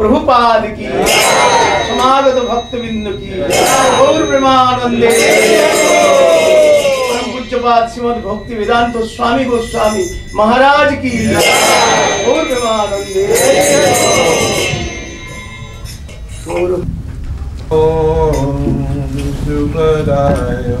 प्रभुपाद की। समागत भक्त बिंदु की। गौर प्रेमानंदे। परम पूज्यपाद श्रीमद भक्ति वेदांत स्वामी गोस्वामी महाराज की। Gaur Premanande. Gaur Om Shukladaya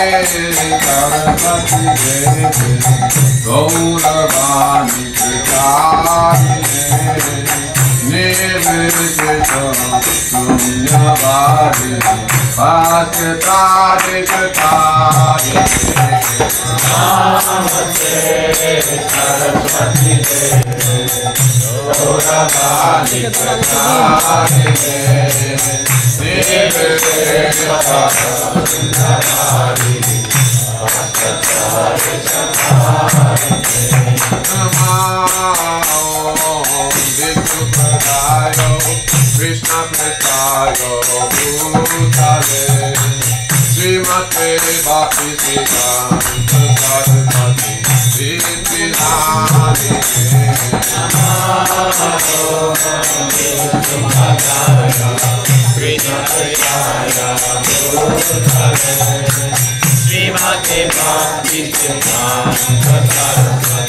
Bhaktivedanta Swami Iti Namine Namaste Saraswati Nirvishita Krishna Prestayo Bhutale Srimate Bhakti Siddhanta Saraswati Viti श्रीमते भक्ति सिद्धांत Saraswati Acharya Singha Srimate Bhakti Siddhanta Iti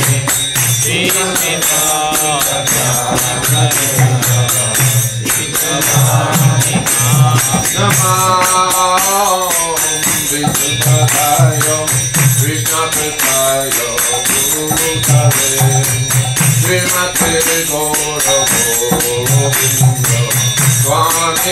Govinda Swami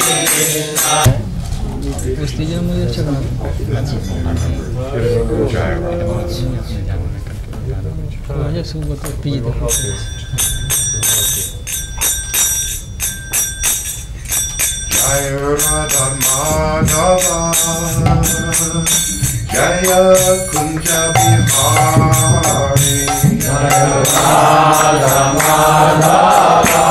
decision मुझे अच्छा लगा मुझे सुबह तो पी दो। जय माधव। जय कुंज बिहारी। जय Madhav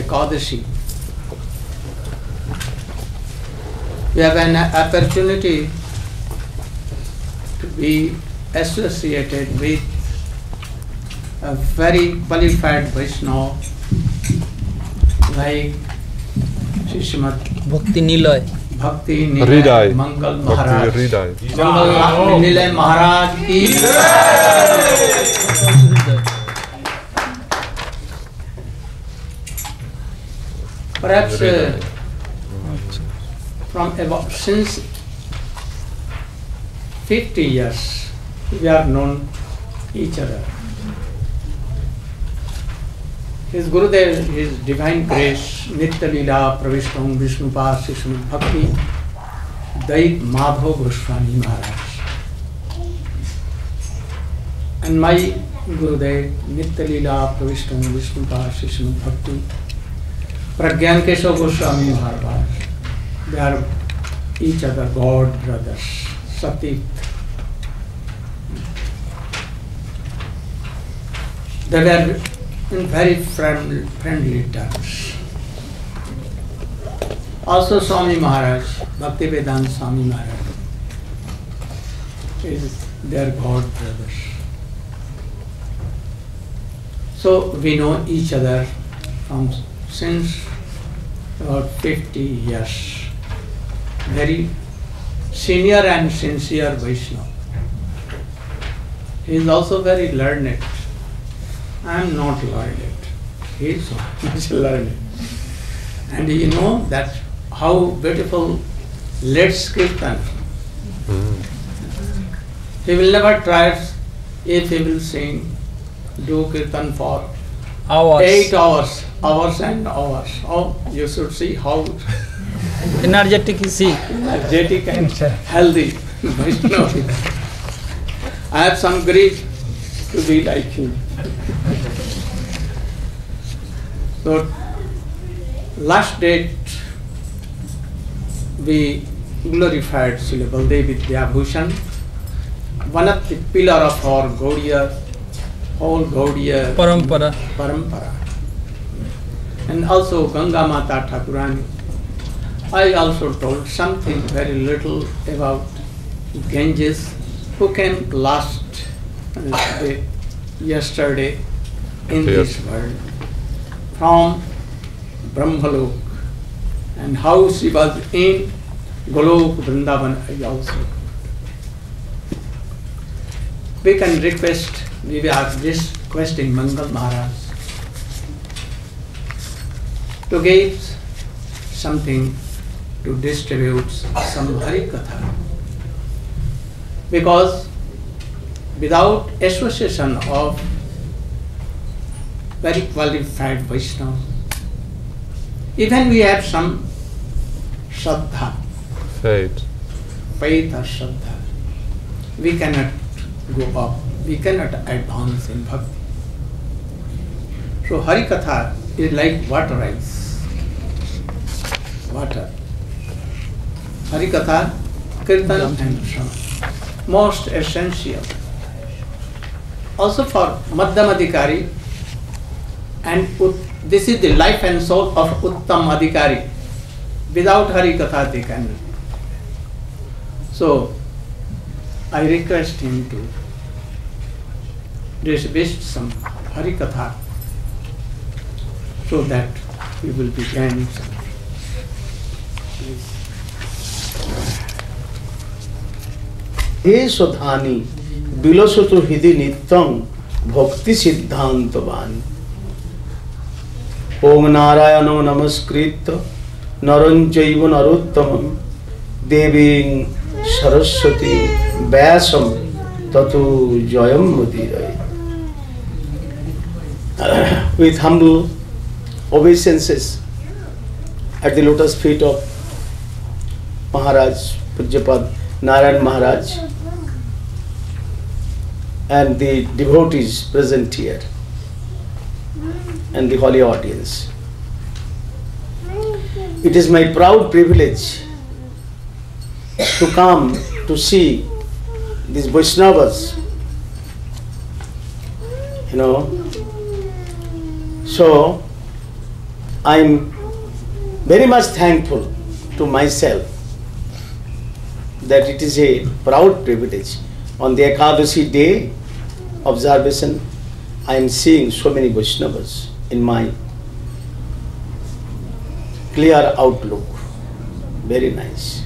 Ekadashi. We have an opportunity to be associated with a very qualified Vaishnava like Srimad Bhakti Nilaya Bhakti हृदय मंगल महाराज हृदय मंगल महाराज की! Perhaps uh, from about since 50 years we have known each other. His Gurudev, His Divine Grace, Nitya Leela Pravishtam Vishnupa Sishnu Bhakti, Dayita Madhav Goswami Maharaj. And my Gurudev, Nitya Leela Pravishtam Vishnupa Sishnu Bhakti, Prajnan Keshav Goswami Maharaj they are each other god brothers Sati they are in very friendly terms also Swami Maharaj Bhakti Vedanta Swami Maharaj is they are god brothers So, we know each other from since about 50 years. Very senior and sincere Vaishnava. He is also very learned. I am not learned. He is much learned. And you know that how beautiful let's kirtan. He will never try if he will sing, do kirtan for hours. eight hours hours and hours. Oh, you should see how energetic is he. Energetic and healthy. I have some greed to be like him. So, last date we glorified Srila Baldev Vidyabhushan, one of the pillar of our Gaudiya, whole Gaudiya parampara. parampara. And also Ganga Mata Thakurani. I also told something very little about Ganges, who came last uh, day, yesterday in this world from Brahmalok and how she was in Golok Vrindavan I also. We can request, we are just requesting Mangal Maharaj to give something to distribute some Hari Katha. Because without association of very qualified Vaishnava, even we have some Shraddha, Fate. faith or Shraddha, we cannot go up, we cannot advance in Bhakti. So Hari Katha is like water ice. Water. Harikatha, Kirtan and Shravan. Most essential. Also for Madhyam Adhikari and this is the life and soul of Uttam Adhikari. Without Harikatha they can. So I request him to distribute some Harikatha so that we will be gained some. হে সধানি বিলসত হৃদি নিত্যং ভক্তি সিদ্ধান্তবান ওম নারায়ণ নমস্কৃত নরঞ্চৈব নরোত্তম দেবীং সরস্বতী ব্যাসম ততু জয়ম মুদিরয় with humble obeisances at the lotus feet of Maharaj, Pujyapad Narayan Maharaj, and the devotees present here, and the holy audience. It is my proud privilege to come to see these Vaishnavas, you know. So, I'm very much thankful to myself that it is a proud privilege. On the Ekadashi day observation, I am seeing so many Vaishnavas in my clear outlook. Very nice.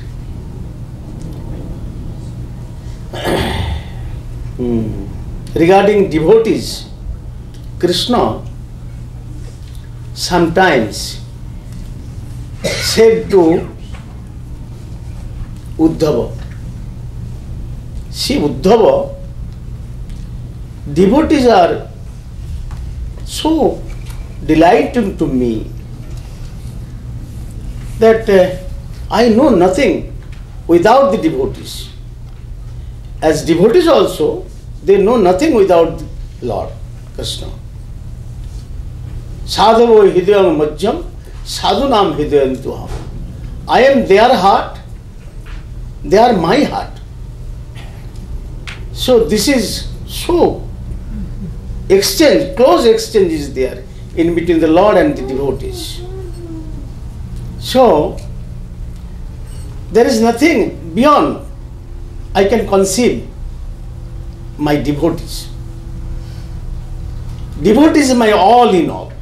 Hmm. Regarding devotees, Krishna sometimes said to Uddhava, See, Uddhava, devotees are so delighting to me that uh, I know nothing without the devotees. As devotees also, they know nothing without Lord Krishna. Sadhavo hidayam majjam, sadhunam hidayantuham. I am their heart, they are my heart. So this is so exchange, close exchange is there in between the Lord and the devotees. So there is nothing beyond I can conceive my devotees. Devotees is my all in all.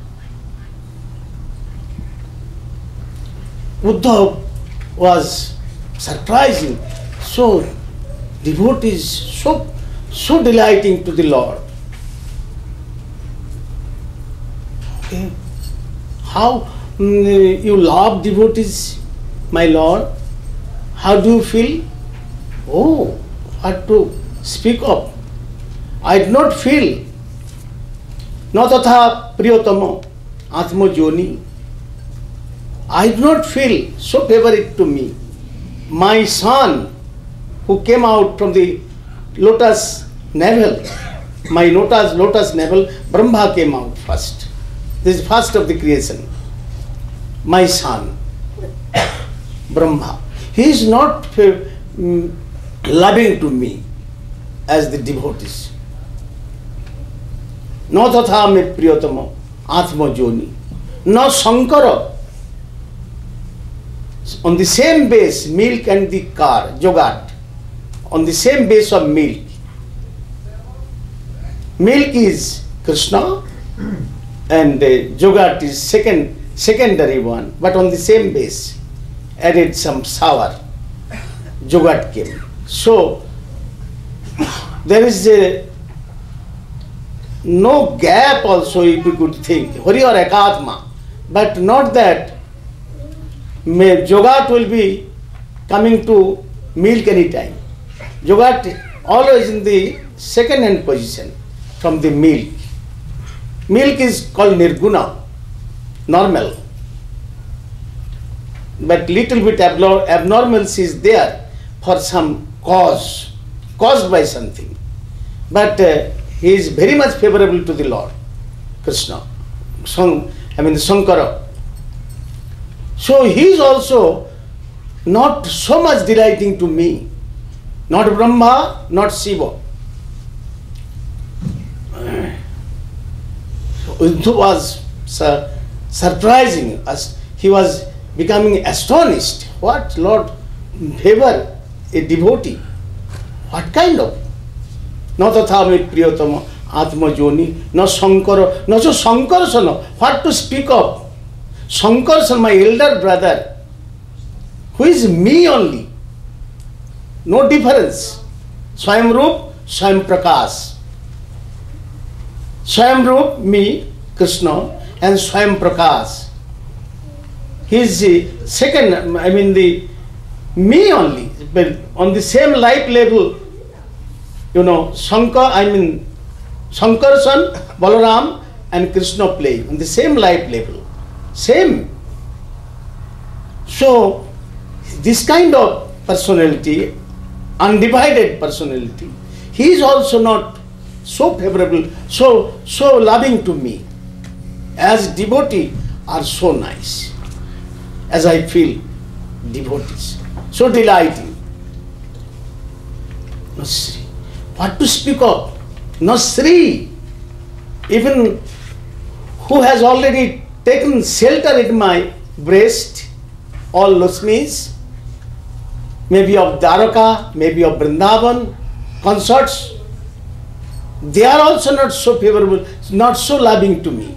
Uddhav was surprising. So devotees so so delighting to the Lord. Okay. How mm, you love devotees, my Lord? How do you feel? Oh, what to speak of? I did not feel. न तथा प्रियतम आत्मजोनि I do not feel so favorite to me. My son, who came out from the lotus navel, my lotus lotus navel, Brahma came out first. This is first of the creation. My son, Brahma. He is not uh, mm, loving to me as the devotees. न तथा मे प्रियतम आत्मजोनि न Shankar on the same base milk and the car jogat on the same base of milk milk is krishna and uh, jogat is second secondary one but on the same base added some sour jogat came so there is a no gap also if you could think hari or ekatma but not that may Jogat will be coming to milk any time. Jogat always in the second hand position from the milk. Milk is called nirguna, normal. But little bit abnor- abnormalcy is there for some cause, caused by something. But uh, he is very much favorable to the Lord, Krishna. So, I mean Sankara. So he is also not so much delighting to me. Not Brahma, not Shiva. It was sur- surprising us. He was becoming astonished. What Lord favor a devotee? What kind of? तथा मे प्रियतम आत्मजोनि न शंकर न so Sankarsana. What to speak of? Sankarsana, my elder brother, who is me only. No difference. Swayam Roop, Swayam Prakash. Swayam Roop, me, Krishna, and Swayam Prakash. He is the second, I mean the me only, but on the same life level, you know, Shankar, I mean, Shankarsan, Balaram, and Krishna play on the same life level. Same. So, this kind of personality, undivided personality, he is also not so favorable, so so loving to me. As devotee are so nice, as I feel devotees, so delighting. No Sri. What to speak of? No Sri. Even who has already taken shelter in my breast, all Lakshmis, maybe of Dwaraka, maybe of Vrindavan, consorts, they are also not so favorable, not so loving to me.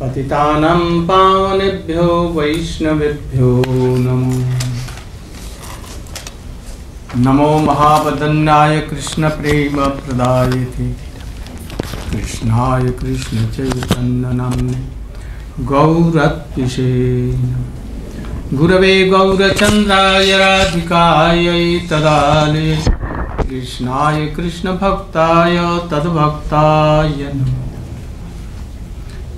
पतितानां पावनेभ्यो वैष्णवेभ्यो नमो। नमो महावदन्नाय कृष्णप्रेम प्रदायते कृष्णाय कृष्णचैतन्यनाम्ने गौरत्विषे गुरवे गौरचन्द्राय राधिकायै तदाले। कृष्णाय कृष्णभक्ताय तद्भक्ताय नमः।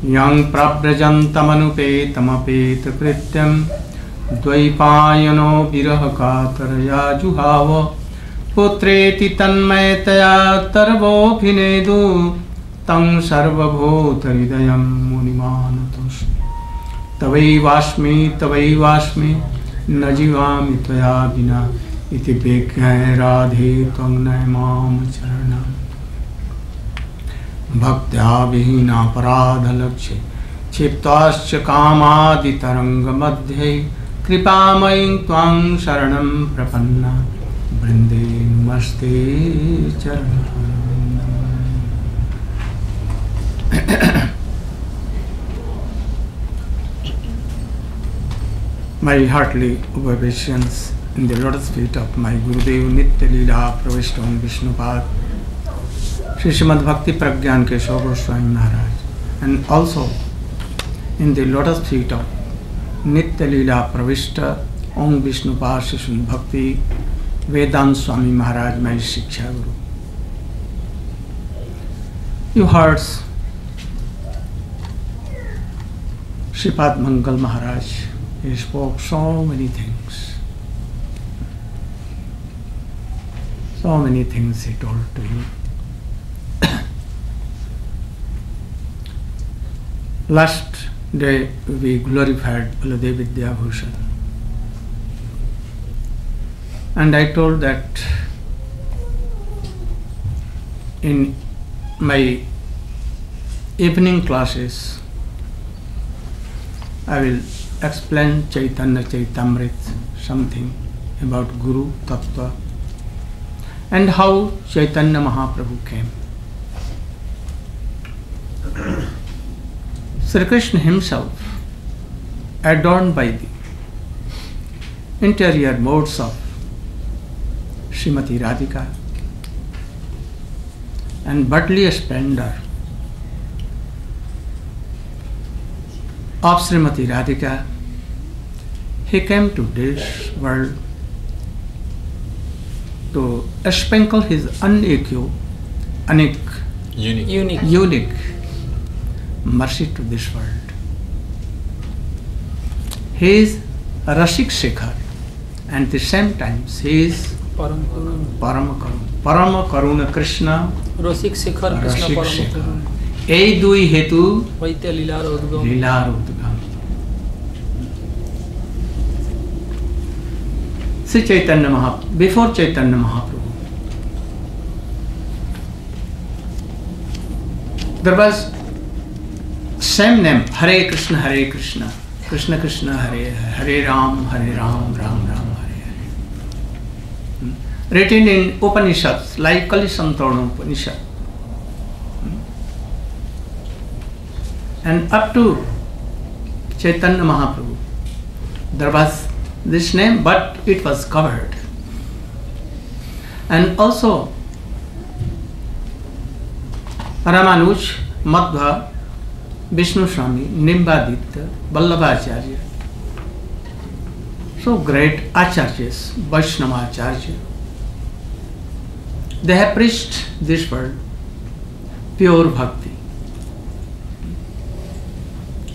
यं प्रव्रजन्तमनुपेतमपेतकृत्यं द्वैपायनो विरहकातरया जुहाव। पुत्रेति तन्मयतया तर्वोऽभिनेदु, तं सर्वभूतहृदयं मुनिमानतोऽस्मि तवैवास्मि तवैवास्मि, न जीवामि त्वया विना। इति विज्ञाय राधे त्वं नय माँ चरणम्। भक्त्या विहीनापराधलक्ष्ये क्षिप्ताश्च कामादितरङ्गमध्ये कृपामयीं त्वां शरणं प्रपन्ना वृन्दे नमस्ते चरणम् My heartly obeisances in the lotus feet of my Gurudev Nitya Leela Pravishta Vishnupad Shri Shrimad Bhakti Prajnan Keshav Swami Maharaj and also in दोटस थीट ऑफ़ नित्य लीला प्रविष्ट ओम विष्णु पार्शिशुन भक्ति वेदांत स्वामी Maharaj my shiksha guru you heard Sripad Mangal Maharaj he spoke so many things so many things he told to you Last day we glorified Baladev Bhushan. And I told that in my evening classes I will explain Chaitanya Charitamrit, something about Guru Tattva and how Chaitanya Mahaprabhu came. Sri Krishna himself, adorned by the interior modes of Srimati Radhika and bodily splendor of Srimati Radhika, he came to this world to sprinkle his unequal, unique, Unique. Unique. unique mercy to this world. He is Rasik Shekhar and at the same time he is Parama Karuna. Krishna. Rasik Shekhar Krishna Shekhar. এই দুই হেতু হইতে লীলার উদ্গম লীলার উদ্গম Shri there was same name hare krishna hare krishna. Krishna krishna hare hare. Ram hare ram ram ram hare hare. Hmm. written in upanishads like kalisantarana upanishad. And up to Chaitanya Mahaprabhu, there was this name, but it was covered. And also, Ramanuj, Madhva, Vishnu Swami Nimbaditya Vallabhacharya so great acharya Vaishnavacharya they है preached this pure bhakti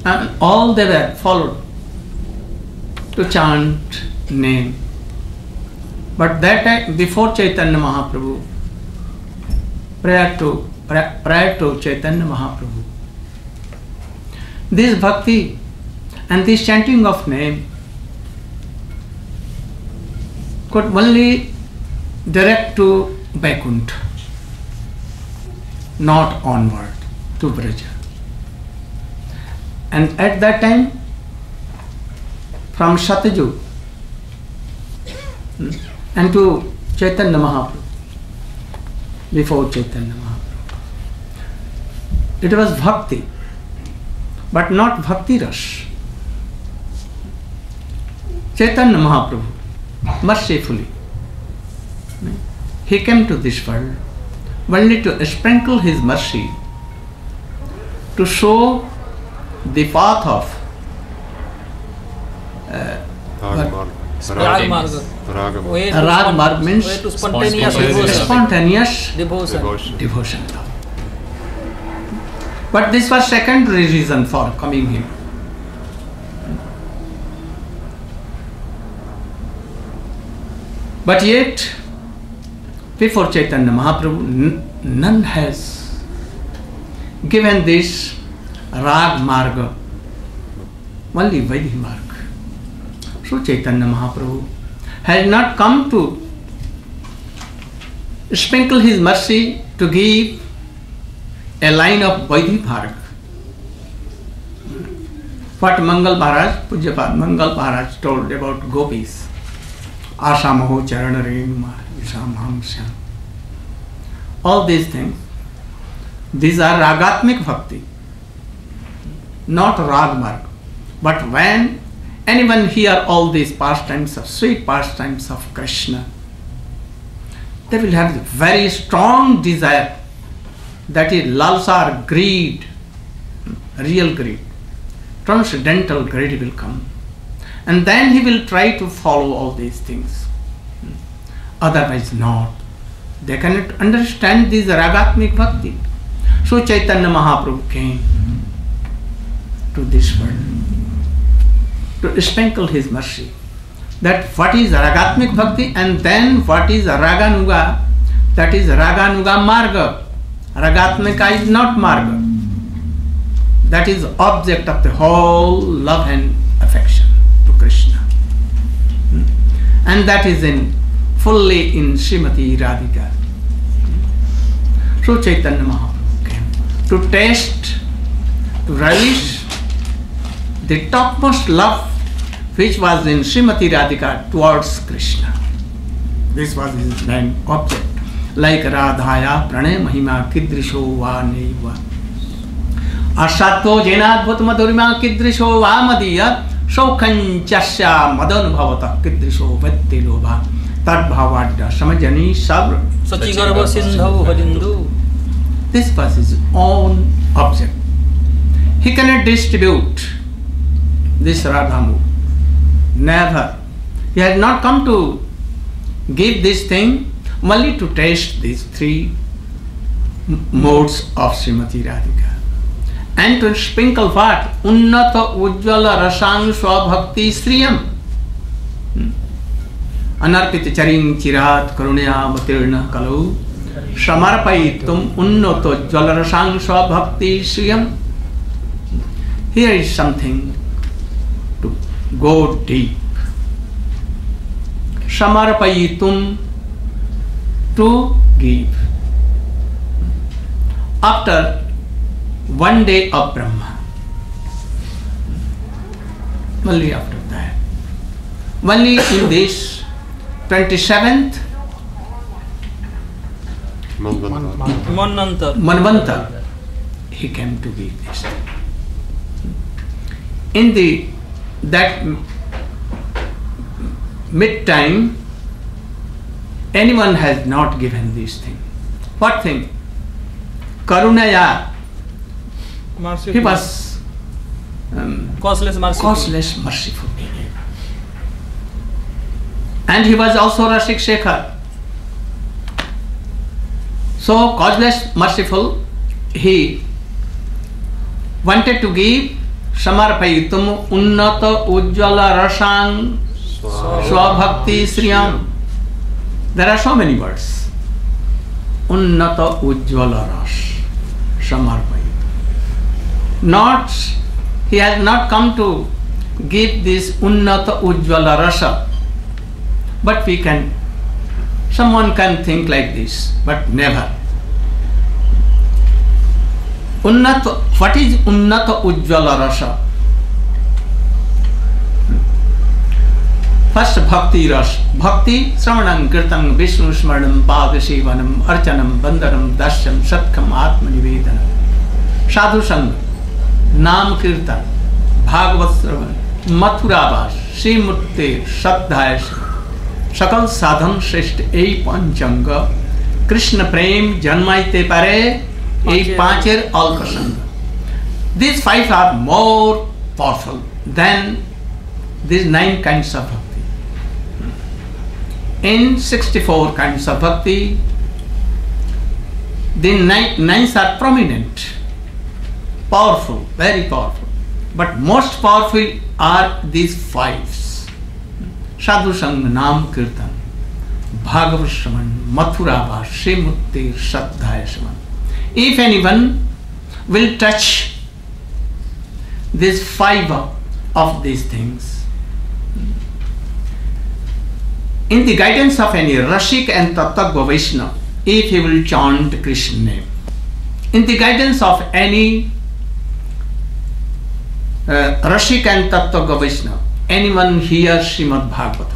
and all they were followed to chant name but that before Chaitanya Mahaprabhu prior to prior to Chaitanya Mahaprabhu this bhakti and this chanting of name could only direct to Vaikuntha, not onward to Braja. And at that time, from Satyajug hmm, and to Chaitanya Mahaprabhu, before Chaitanya Mahaprabhu, it was bhakti, but not bhakti rasa Chaitanya Mahaprabhu mercifully he came to this world only to sprinkle his mercy to show the path of raga marga means spontaneous devotion था But this was secondary reason for coming here. But yet, before Chaitanya Mahaprabhu, none has given this Rag Marga, only Vaidhi Marg. So Chaitanya Mahaprabhu has not come to sprinkle his mercy to give a line of Vaidhi Marg. What Mangal Maharaj, Pujyapad Mangal Maharaj told about gopis. Asamaho Charanarim Visamham Syam. All these things, these are ragatmik bhakti, not rag marg. But when anyone hear all these pastimes of sweet pastimes of Krishna, they will have very strong desire that is lalsa or greed, real greed, transcendental greed will come. And then he will try to follow all these things. Otherwise, not. They cannot understand this ragatmik bhakti. So Chaitanya Mahaprabhu came to this world to sprinkle his mercy. That what is ragatmik bhakti and then what is raganuga, that is raganuga marga. Ragatmika is not marga. That is object of the whole love and affection to Krishna. Hmm? And that is in fully in Srimati Radhika. So Chaitanya Mahaprabhu came to taste, to relish the topmost love which was in Srimati Radhika towards Krishna. This was his main object. Like राधाया प्रणय महिमा कीदृशो वा नैव। असात्तो जेनाद्भुत मधुरिमा कीदृशो वा मदीय सौखंचस्या मदनुभवत कीदृशो वत्ति लोभा। तद्भावाड्य समजनी सब सचि गर्भ सिंधु हरिंदु this pass is is object he can distribute this Radha Radhamu. Never he has not come to give this thing only to taste these three modes of Srimati Radhika. And to sprinkle what? Unnata Ujjvala Rasang Swabhakti Sriyam. अनर्पित चरिं चिरात करुणयामतीर्ण कलौ समर्पयितुम् उन्नत ज्वलरसां स्वभक्ति श्रियम् Here is something to go deep. Samarpayitum to give. After one day of Brahma, only after that, only in this 27th Manvantara. Manvantara, he came to give this. In the that mid time anyone has not given this thing. What thing? Karunaya. Merciful. He was um, causeless, merciful. causeless merciful. And he was also Rashik Shekhar. So, causeless, merciful, he wanted to give Samarpayutum Unnata Ujjala Rasang Swabhakti Sriyam. There are so many words. Unnata Ujjvala Ras Samarpayitum. Not, he has not come to give this Unnata Ujjvala Rasa. But we can, someone can think like this, but never. Unnata, what is Unnata Ujjvala Rasa? First Bhakti Ras. Bhakti, Sravanam, Kirtanam, Vishnu Smaranam, Pada Sevanam, Archanam, Bandaram, Dasyam, Satkam, Atma Nivedanam. साधु संग नाम कीर्तन भागवत श्रवण मथुरावास श्रीमूर्ति श्रद्धाय सकल साधन श्रेष्ठ এই পঞ্চাঙ্গ কৃষ্ণ প্রেম জন্মাইতে পারে এই পাঁচের অল্প সঙ্গ These five are more powerful than these nine kinds of bhakti. In 64 kinds of bhakti, the nine, nines are prominent powerful, very powerful. But most powerful are these fives. Sadhu Sang, Nam Kirtan, Bhagavad Shravan, Mathura Bhash, Srimurti, Shraddhaya Shravan. If anyone will touch these five of these things, in the guidance of any Rasik and Tattva Vaishnava, if he will chant Krishna name, in the guidance of any uh, Rasik and Tattva Vaishnava, anyone hears Srimad Bhagavatam.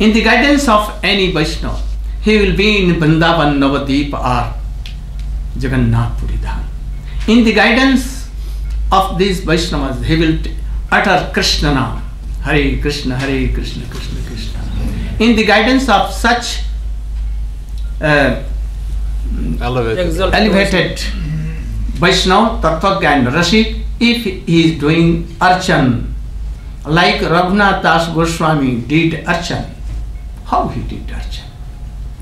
In the guidance of any Vaishnava, he will be in Vrindavan, Navadip or Jagannath Puri. In the guidance of these Vaishnavas, he will utter Krishna Nam, Hare Krishna, Hare Krishna, Krishna Krishna. In the guidance of such uh, Elevated. elevated Vaishnav, Tattvagya and Rashik, if he is doing Archan, like Raghunath Das Goswami did Archan, how he did Archan?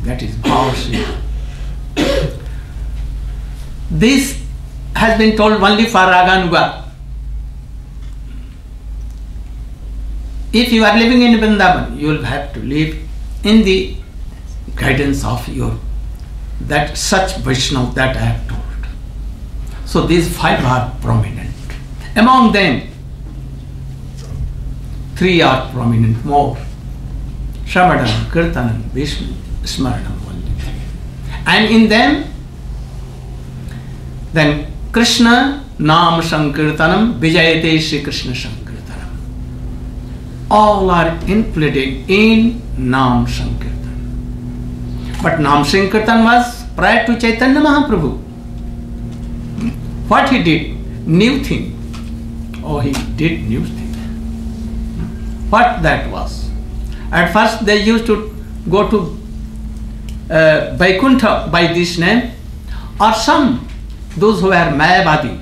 That is Bhavasya. this has been told only for Raganuga. If you are living in Vrindavan, you will have to live in the guidance of your that such Vaishnav that I have told. So these five are prominent. Among them, three are prominent more. Shravanam, Kirtanam, Vishnu, Smaranam only. And in them, then Krishna Nam Sankirtanam, Vijayate Sri Krishna Sankirtanam. All are included in Nam Sankirtan. But Nam Sankirtan was prior to Chaitanya Mahaprabhu. What he did? New thing. Oh, he did new thing. What that was? At first they used to go to uh, Vaikuntha by this name, or some, those who were Mayavadi,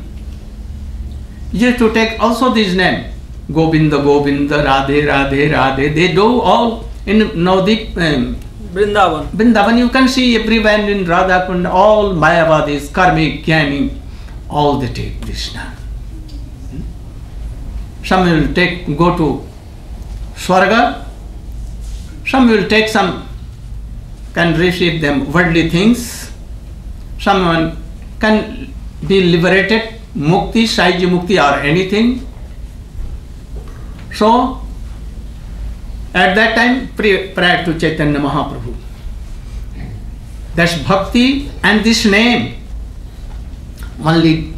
used to take also this name, Govinda, Govinda, Radhe, Radhe, Radhe. They do all in Navadip, um, Vrindavan. Vrindavan. You can see everywhere in Radha Kund, all Mayavadis, Karmik, Jnani, all they take Krishna. Hmm? Some will take, go to Swarga, some will take some, can receive them worldly things, someone can be liberated, mukti, saiji mukti or anything. So, at that time, prior to Chaitanya Mahaprabhu, that's bhakti and this name only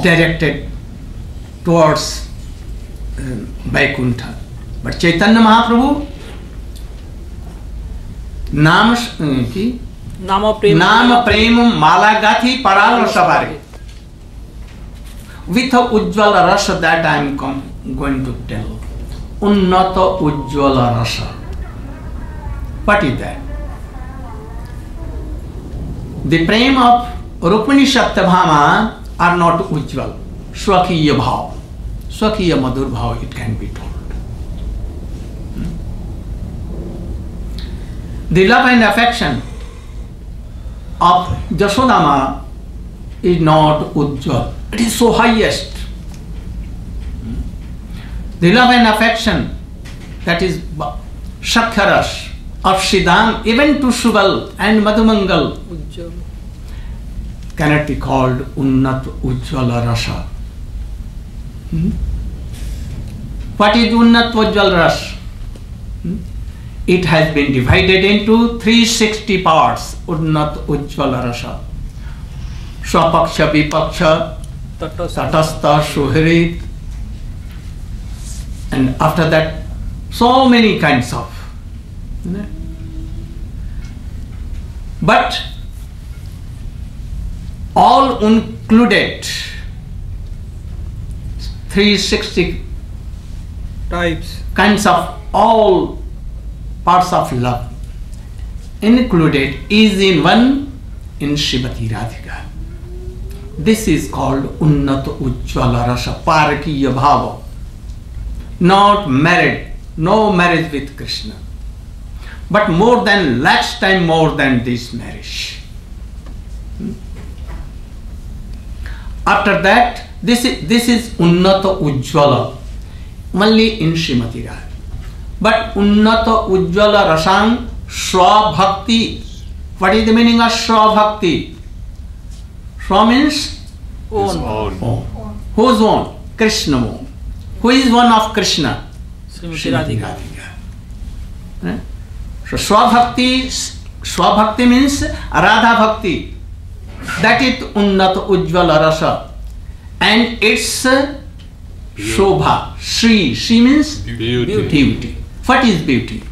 directed towards uh, Vaikuntha. But Chaitanya Mahaprabhu, नाम की नाम प्रेम नाम प्रेम माला गाथी पराल सवारे with a ujjwala rasa that I am com- going to tell. Unnata ujjwala rasa. What is that? The prem of Rukmini Satyabhama are not ujjwal. Swakiya bhav. Swakiya madhur bhav it can be told. Hmm? The love and affection of Jasodama is not Ujjwal. It is so highest. The love and affection that is Shakharash of Sridam, even to Shubal and Madhumangal, cannot be called Unnat Ujjala Rasa. Hmm? What is Unnat Ujjal Rasa? Hmm? It has been divided into 360 parts Unnat Ujjala Rasa. Swapaksha, Vipaksha, Tatastha, Suhrit, and after that, so many kinds of. you know. But all included 360 types kinds of all parts of love included is in one in Shrimati Radhika. This is called Unnat Ujjwala Rasa Parakiya Bhava. Not married, no marriage with Krishna. But more than last time more than this marriage. Hmm? After that, this is, this is Unnata Ujjwala only in Srimati Radha. But Unnata Ujjwala Rasang Swabhakti. What is the meaning of Swabhakti? Swa means own own. Whose own? Krishna own. Who is one of Krishna? Radhika Radhika. Eh? So Swabhakti, Swabhakti means Radha Bhakti. That is Unnat Ujjwala Rasa. And it's uh, Shobha, Shri. Shri means Beauty. beauty. What is beauty?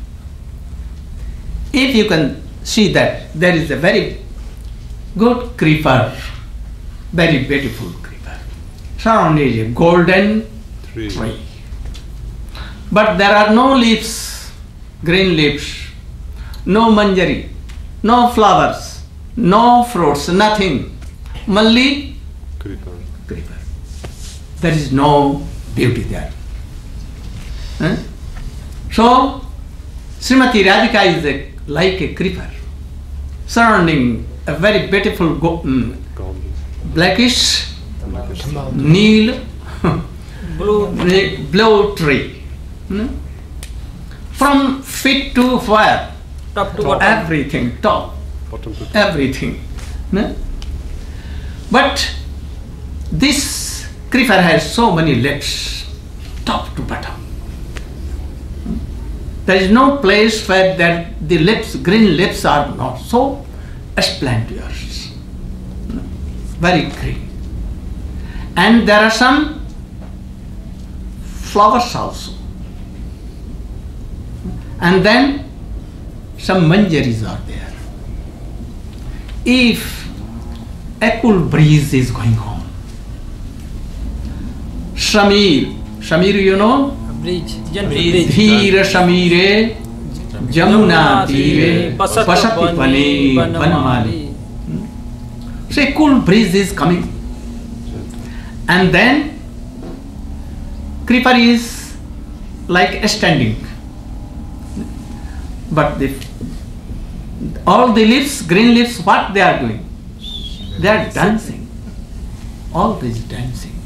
If you can see that there is a very good creeper, very beautiful creeper. Surrounded is a golden Three. tree. But there are no leaves, green leaves, no manjari, no flowers, no fruits, nothing. Only Creeper. creeper. There is no beauty there. Huh? So, Srimati Radhika is a, like a creeper surrounding a very beautiful go- mm, Goblin. blackish, neil, Blue tree. Hmm? From feet to fire, Top to bottom. Everything, top. Bottom to top. Everything. Hmm? But this creeper has so many legs, top to bottom. Hmm? There is no place where that the lips, green lips are not so splendid. Hmm? Very green. And there are some flowers also. And then some manjaris are there. If a cool breeze is going on, Shamir, Shamir you know? Breeze. breeze. Dheera Shamire, Jamuna Dheere, Pasati Pale, Banamali. Hmm? So a cool breeze is coming. And then creeper is like standing. But the all the leaves, green leaves, what they are doing? They are dancing. All this dancing.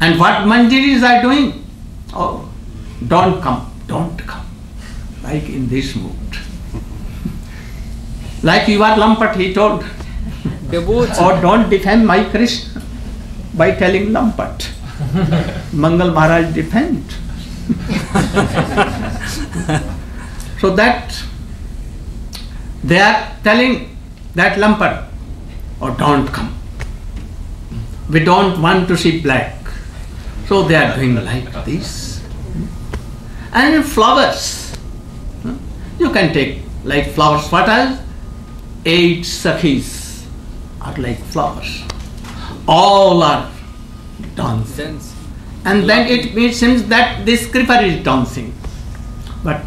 And what manjaris are doing? Oh, don't come, don't come. Like in this mood. like you are Lampat, he told. Or oh, don't defend my Krishna by telling Lampat. Mangal Maharaj defend. so that they are telling that Lampat, or don't come. We don't want to see black. So they are doing like this. And flowers. You can take like flowers. What else? Eight sakhis are like flowers. All are dancing. Dance. And then it, it seems that this creeper is dancing. But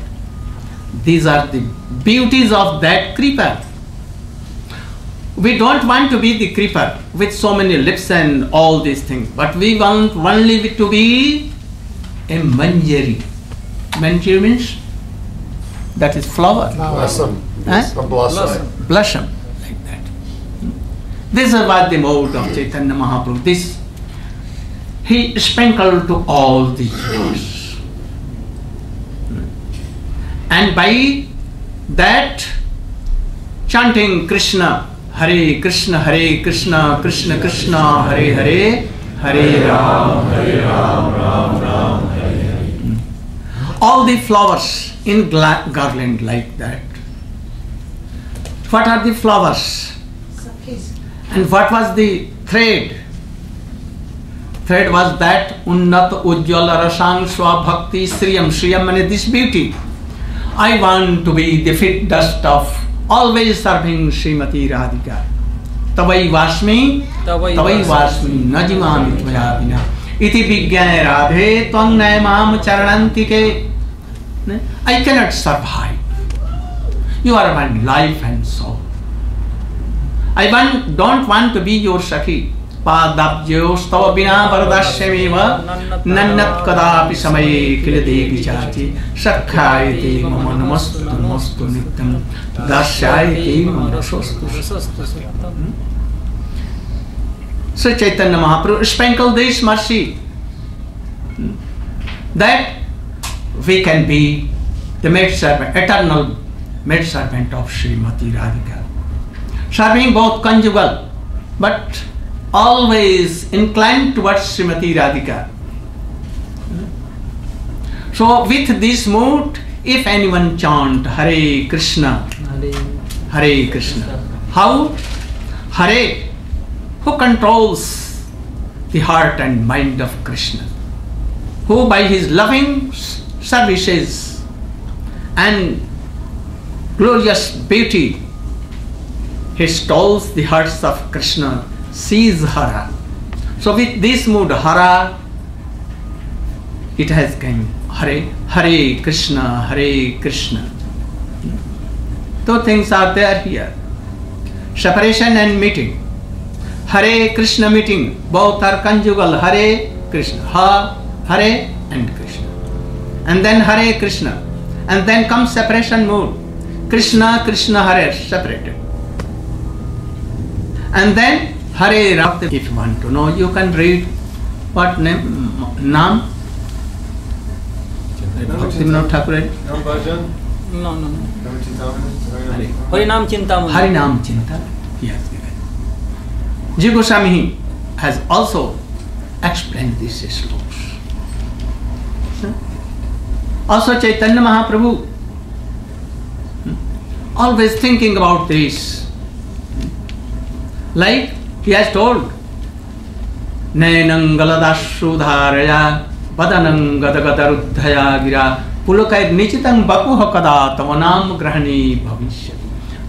these are the beauties of that creeper. We don't want to be the creeper with so many lips and all these things, but we want only to be a manjari. Manjari means that is flower, Blossom. Huh? A blossom. blossom, like that. This is what the mode of Chaitanya Mahaprabhu. This he sprinkled to all the universe. And by that chanting Krishna, Hare Krishna, Hare Krishna, Krishna Krishna, Hare Hare, Hare Ram, Hare Ram, Ram Ram, Hare Hare. All the flowers in garland like that. What are the flowers? And what was the thread? Thread was that Unnat Ujjwal Rasang Swabhakti Sriyam. Sriyam means this beauty. I want to be the fit dust of always serving Srimati Radhika. Tavai Vasmi, Tavai Tavai Vasmi. Vasmi, Najimami Tvaya Vina. Iti Vigyane Radhe Tvang Naimam Charanantike. I cannot survive. You are my life and soul. I want, don't want to be your Sakhi. पादाब्जयोस्तव बिना वरदास्यमेव नन्नत् कदापि समये किल देवि चाचि सख्यायते मम नमस्तु नमस्तु नित्यं दास्यायते मम रसोस्तु. So Chaitanya Mahaprabhu sprinkle this mercy that we can be the maid servant, eternal maid servant of Srimati Radhika. Serving both conjugal, but always inclined towards Srimati Radhika. So with this mood, if anyone chant Hare Krishna, Hare Krishna, how? Hare, who controls the heart and mind of Krishna, who by his loving services and glorious beauty, he stalls the hearts of Krishna, sees Hara. So with this mood, Hara, it has come Hare, Hare Krishna, Hare Krishna. Two things are there here separation and meeting. Hare Krishna meeting, both are conjugal. Hare Krishna, Ha, Hare and Krishna. And then Hare Krishna. And then comes separation mood. Krishna, Krishna, Hare, separated. And then Hare Ram. If you want to know, you can read what name? Nam? Bhaktivinoda Thakur. No bhajan? No, no, no. No chintamani? Harinam Chintamani. He has given. Jiva Goswami has also explained these slokas. Also Chaitanya Mahaprabhu hmm, always thinking about this. Like he has told, Nainangaladasudharaya Badanangadagadaruddhaya gira पुलकैर निचितं बपुः कदा तव नाम ग्रहणी भविष्यति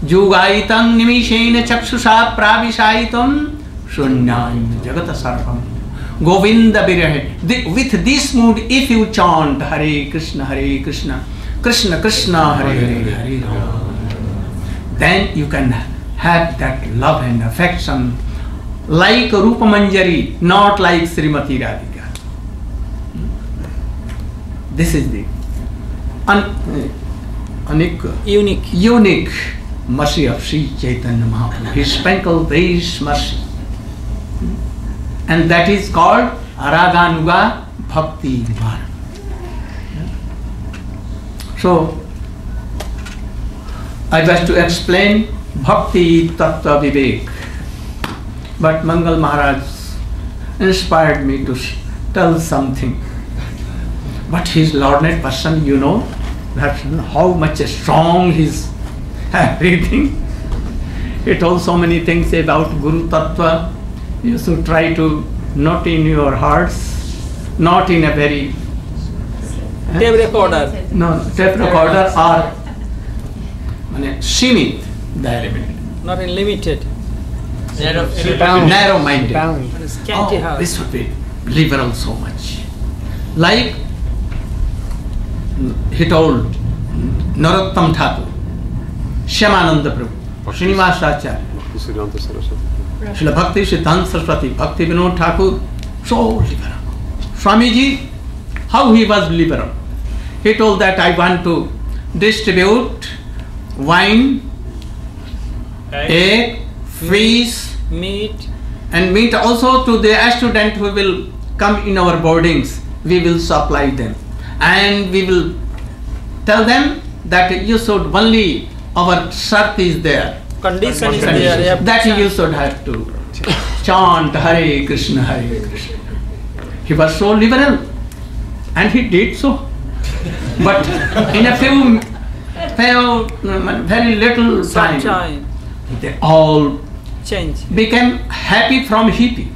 जुगायितं निमिषेन चक्षुषा प्राविशायितं शून्यं जगत सर्वं गोविंद विरह with this mood if you chant Hare Krishna Hare Krishna Krishna Krishna Hare Hare Hare Ram then you can have that love and affection like Rupa Manjari, not like Srimati Radhika. this is the un, uh, unique, Unique. unique mercy of Sri Chaitanya Mahaprabhu. He sprinkled this mercy. And that is called Araganuga Bhakti Nivarana. So, I was to explain Bhakti Tattva Vivek. But Mangal Maharaj inspired me to s- tell something. But his learned person, you know, that how much strong his everything. He told so many things about Guru Tattva. You should try to not in your hearts, not in a very Tape recorder. no tape recorder or মানে সীমিত diameter. Not unlimited. Bound. narrow minded. Bound. But it's scanty Oh, this would be liberal so much. Like he told Narottam Thakur, Shyamananda Prabhu, Srinivas Acharya, Siddhanta Saraswati. Srila Bhakti Siddhanta Saraswati, Bhakti Vinod Thakur, so liberal. Swamiji, how he was liberal. He told that I want to distribute wine, egg, fish, Meat. and meat also to the student who will come in our boardings we will supply them. And we will tell them that you should only our shirt is there. Condition is there. you have to that you should have to. Chant hare krishna hare krishna. He was so liberal and he did so. But in a few, few very little time. They all Change. became happy from hippie.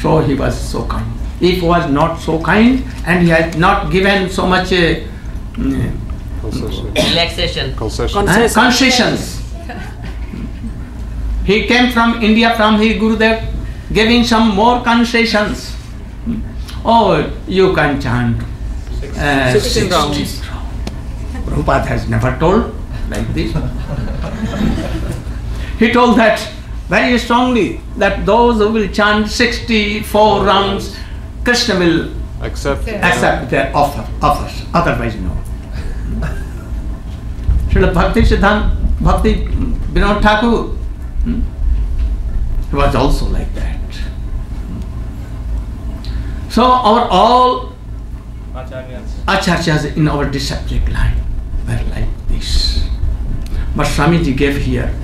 So he was so kind. If he was not so kind and he had not given so much uh, Concession. Relaxation. Concession. Con- uh, concessions, he came from India from his Gurudev giving some more concessions. Oh, you can chant uh, 16 rounds. Prabhupada has never told like this. he told that very strongly that those who will chant 64 rounds, Krishna will Accept. accept their offer, offers, otherwise no. Srila Bhakti Siddhant, Bhakti Vinod Thakur, hmm, he was also like that. So our all acharyas in our disciplic line were like this. But Swamiji gave here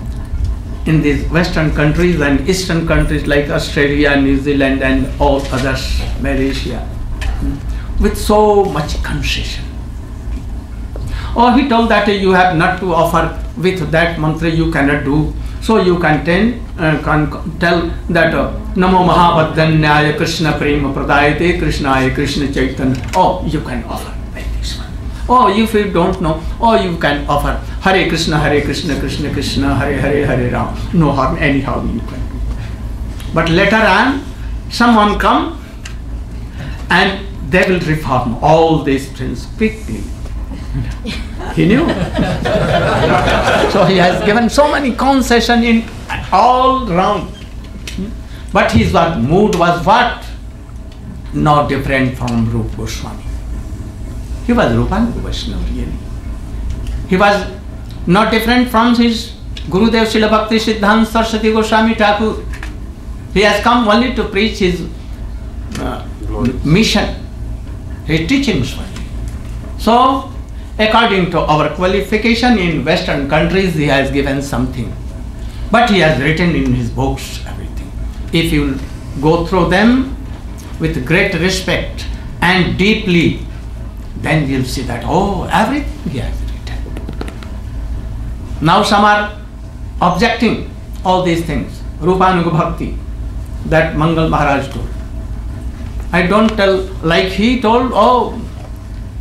in these western countries and eastern countries like Australia, New Zealand and all others, Malaysia, with so much concession. Or he told that you have not to offer with that mantra you cannot do. So you can, ten, uh, can tell that uh, Namo Mahavadanyaya Krishna Prema Pradayate Krishnaya Krishna Chaitanya. Oh, you can offer like this one. Oh, if you don't know, oh, you can offer Hare Krishna, Hare Krishna, Krishna Krishna, Hare Hare, Hare Ram. No harm, anyhow you can do. But later on, someone come and they will reform all these things quickly. He knew. so he has given so many concession in all round. But his what, mood was what? No different from Rupa Goswami. He was Rupanuga Vaishnava really. He was not different from his Gurudev Srila Bhakti Siddhanta Saraswati Goswami Thakur. He has come only to preach his uh, mission, his teachings. only. So, according to our qualification in Western countries, he has given something. But he has written in his books everything. If you go through them with great respect and deeply, then you'll see that, oh, everything he has. Now some are objecting all these things. Rupanuga Bhakti, that Mangal Maharaj told. I don't tell like he told, oh,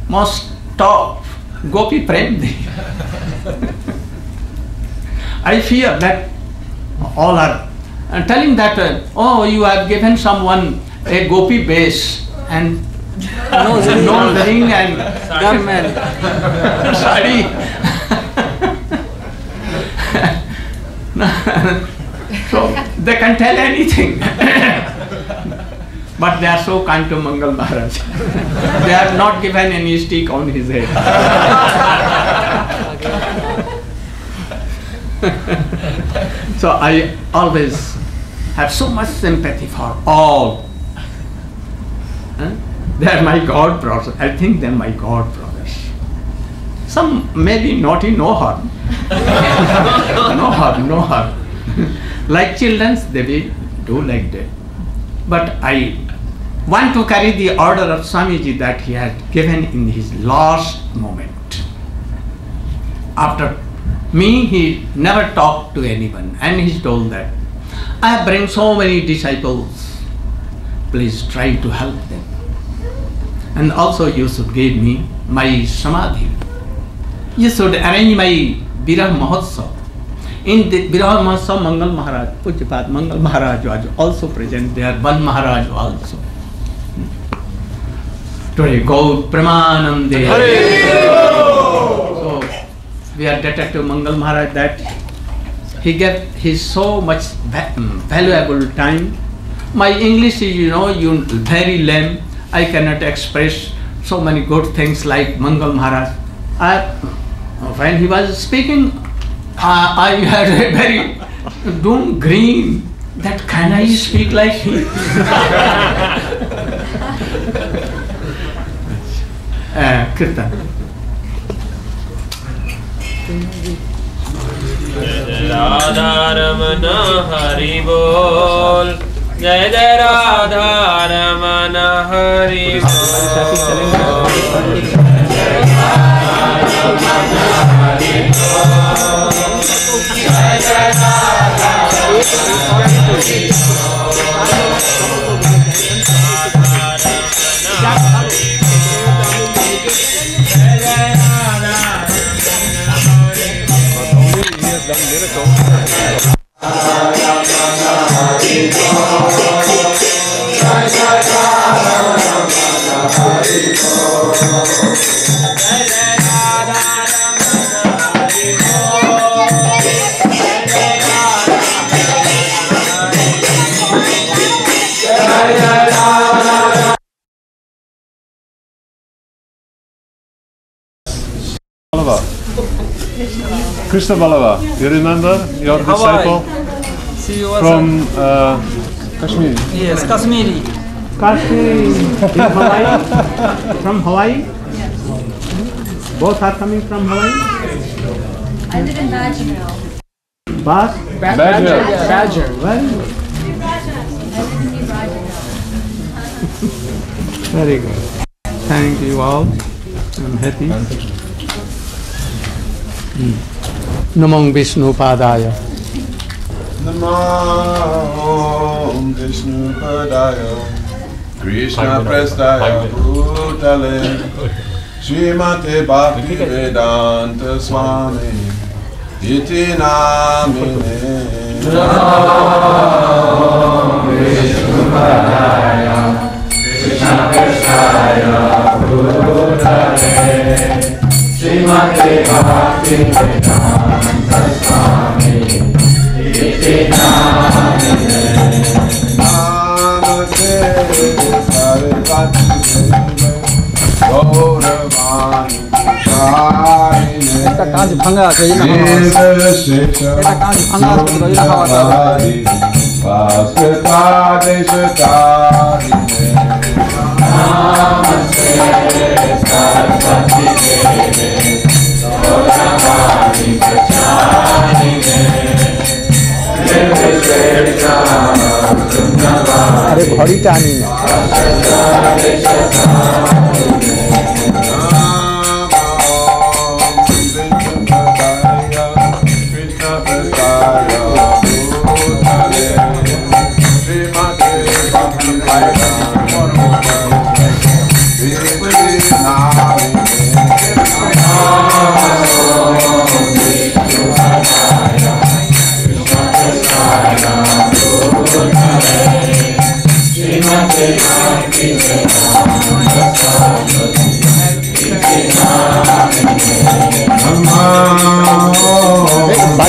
must stop, Gopi Prem I fear that all are uh, telling that, uh, oh, you have given someone a Gopi base and No, no ring and Garment. Sorry. so they can tell anything. But they are so kind to Mangal Maharaj. they have not given any stick on his head. so I always have so much sympathy for all. Huh? They are my God brothers. I think they are my God brothers. Some may be naughty, no harm. no harm, no harm. like children, they will do like that. But I want to carry the order of Swamiji that he had given in his last moment. After me, he never talked to anyone, and he told that I have bring so many disciples. Please try to help them. And also, you should give me my samadhi. You should arrange my Birah Mahotsav. In the Birah Mahotsav, Mangal Maharaj, Pujyapat Mangal Maharaj was also present there, one Maharaj also. Today, Gaur Pramanande. So, we are indebted to Mangal Maharaj that he gave his so much um, valuable time. My English is, you know, you very lame. I cannot express so many good things like Mangal Maharaj. I, Oh, when he was speaking, uh, I had a very doom green. That can I speak like him? uh, Kirtan. Radha Ramana Hari Bol Jai Jai Radha Ramana Hari Bol बोल He Krishna Ballava. You remember your disciple She was from uh, Kashmir? yes, Kashmiri. Kashmir, in Hawaii, from Hawaii. Yes. Both are coming from Hawaii. I live in Badgerville. Bas, Badger. Badger. Well, I live in New Badgerville. very good. Thank you all. I'm happy. Namong Vishnu Padaya. Namo Vishnu Padaya Krishna Prestaya Bhutale Srimate Bhakti Vedanta Swami कांच भंगा से ना बेटा कांच भंगा से तो ना हवा पास तादेश तारि नाम से सरस्वती देवे तो रमानी प्रचार अरे घड़ी टानी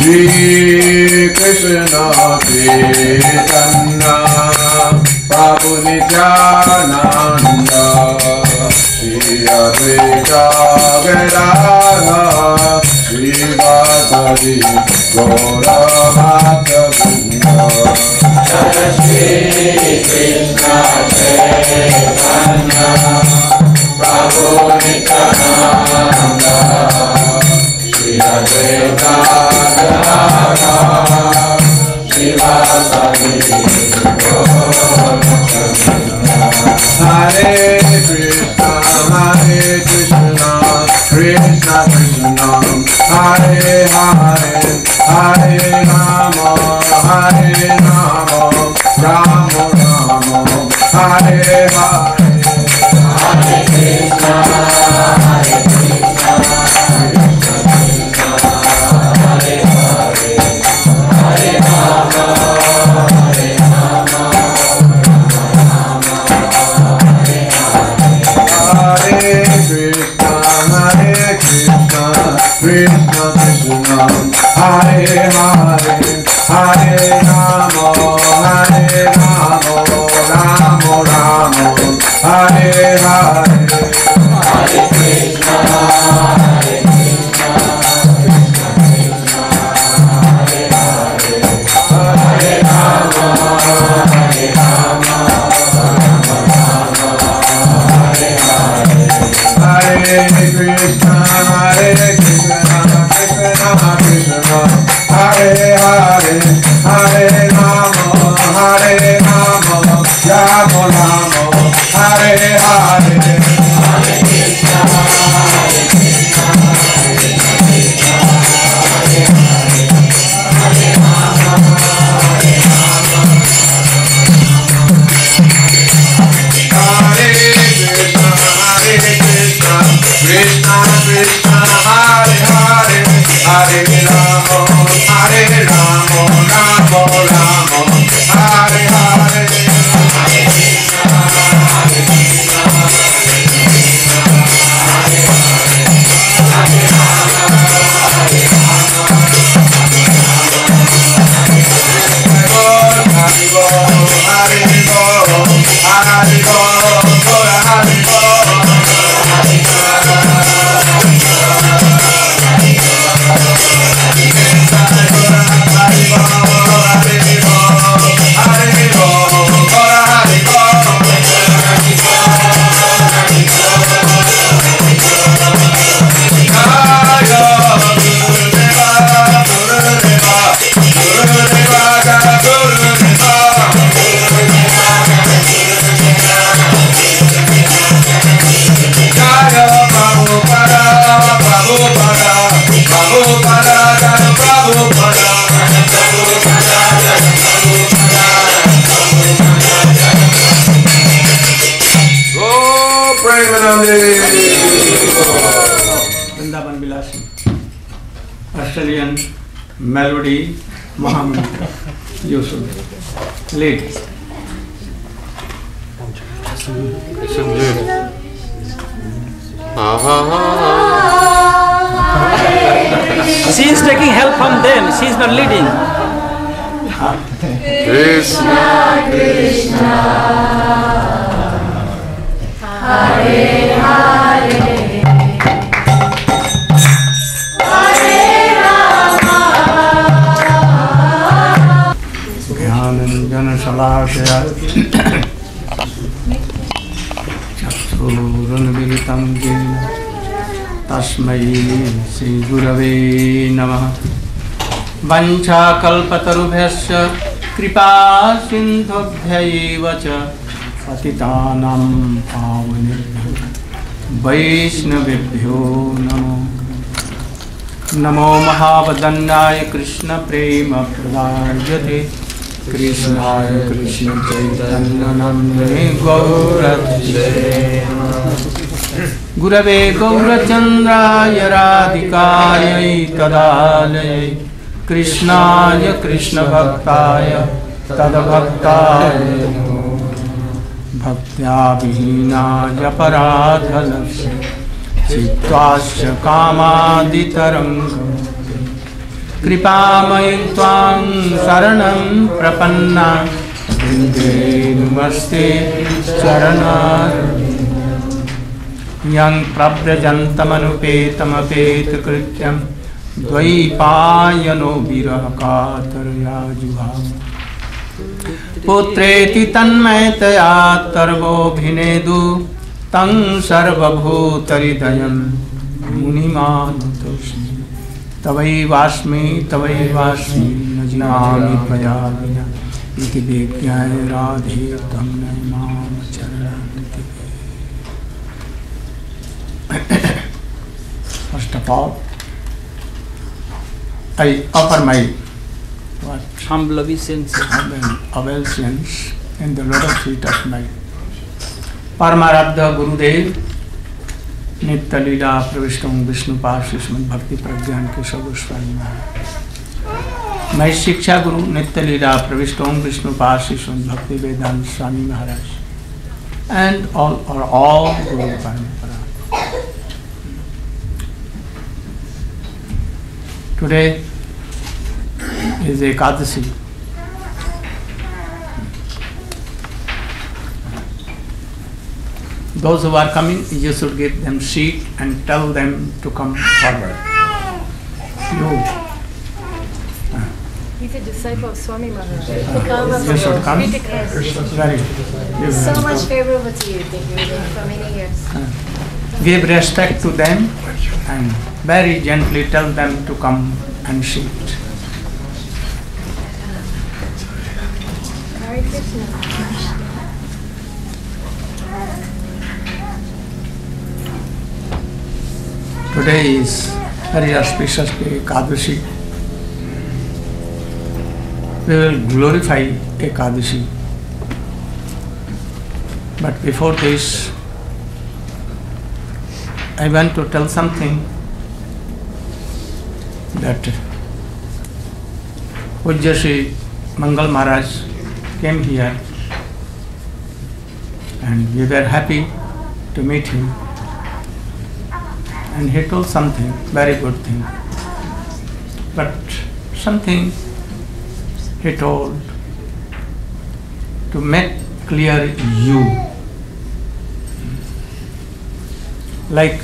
Shri Krishna Chaitanya Prabhu Nityananda Shri Advaita Gadadhara Shri Vasadi Gaura Bhakta Hare Krishna, Hare Krishna, Krishna Krishna, Hare Hare, Hare Rama, Hare Rama, Rama Rama, Hare Hare. She is not leading. Krishna ज्ञानञ्जन शलाकया चक्षुरुन्मिलितं येन तस्मै श्रीगुरवे नमः वञ्चाकल्पतरुभ्यश्च कृपा सिन्धुभ्यैव च पतितानां पावनेभ्यो वैष्णवेभ्यो नमो। नमो महावदन्नाय कृष्णप्रेमप्रदायते। कृष्णाय कृष्णचैतन्यनन्दने गौरक्षे गुरवे गौरचन्द्राय राधिकायै तदालयै। कृष्णाय कृष्णभक्ताय तद्भक्ताय भक्त्या विहीनाय पराधलस्य चित्त्वाश्च कामादितरङ्गम् कृपामयि त्वां शरणं प्रपन्ना नमस्ते यं प्रव्रजन्तमनुपेतमपेतकृत्यं द्वैपायनो विरहकातरया जुहाव पुत्रेति तन्मयतया तर्वोऽभिनेदु तं सर्वभूतहृदयं मुनिमानुतोष्मि तवैवास्मि तवैवास्मि न त्वया विना इति विज्ञाय राधे तं न माँ चरणन्ति First of all, I offer my what? Humble obeisance. humble obeisance in the lotus feet of my Paramaradha Gurudev नित्य लीला प्रविष्ट विष्णु पार्श्व भक्ति प्रज्ञान के गोस्वामी मैं शिक्षा गुरु नित्य लीला प्रविष्ट विष्णु पार्श्व भक्ति वेदांत स्वामी महाराज एंड ऑल और all guru parampara today is Ekadasi. Those who are coming, you should give them seat and tell them to come forward. You, He's a disciple of Swami Maharaj. you should come. Very good. So much favorable to you, Gurudev, for many years. Uh, give respect to them and very gently tell them to come and sit. Today is very auspicious day, Ekadashi. We will glorify Ekadashi. But before this, I want to tell something that Pujya Shri Mangal Maharaj came here and we were happy to meet him and he told something, very good thing. But something he told to make clear you. Like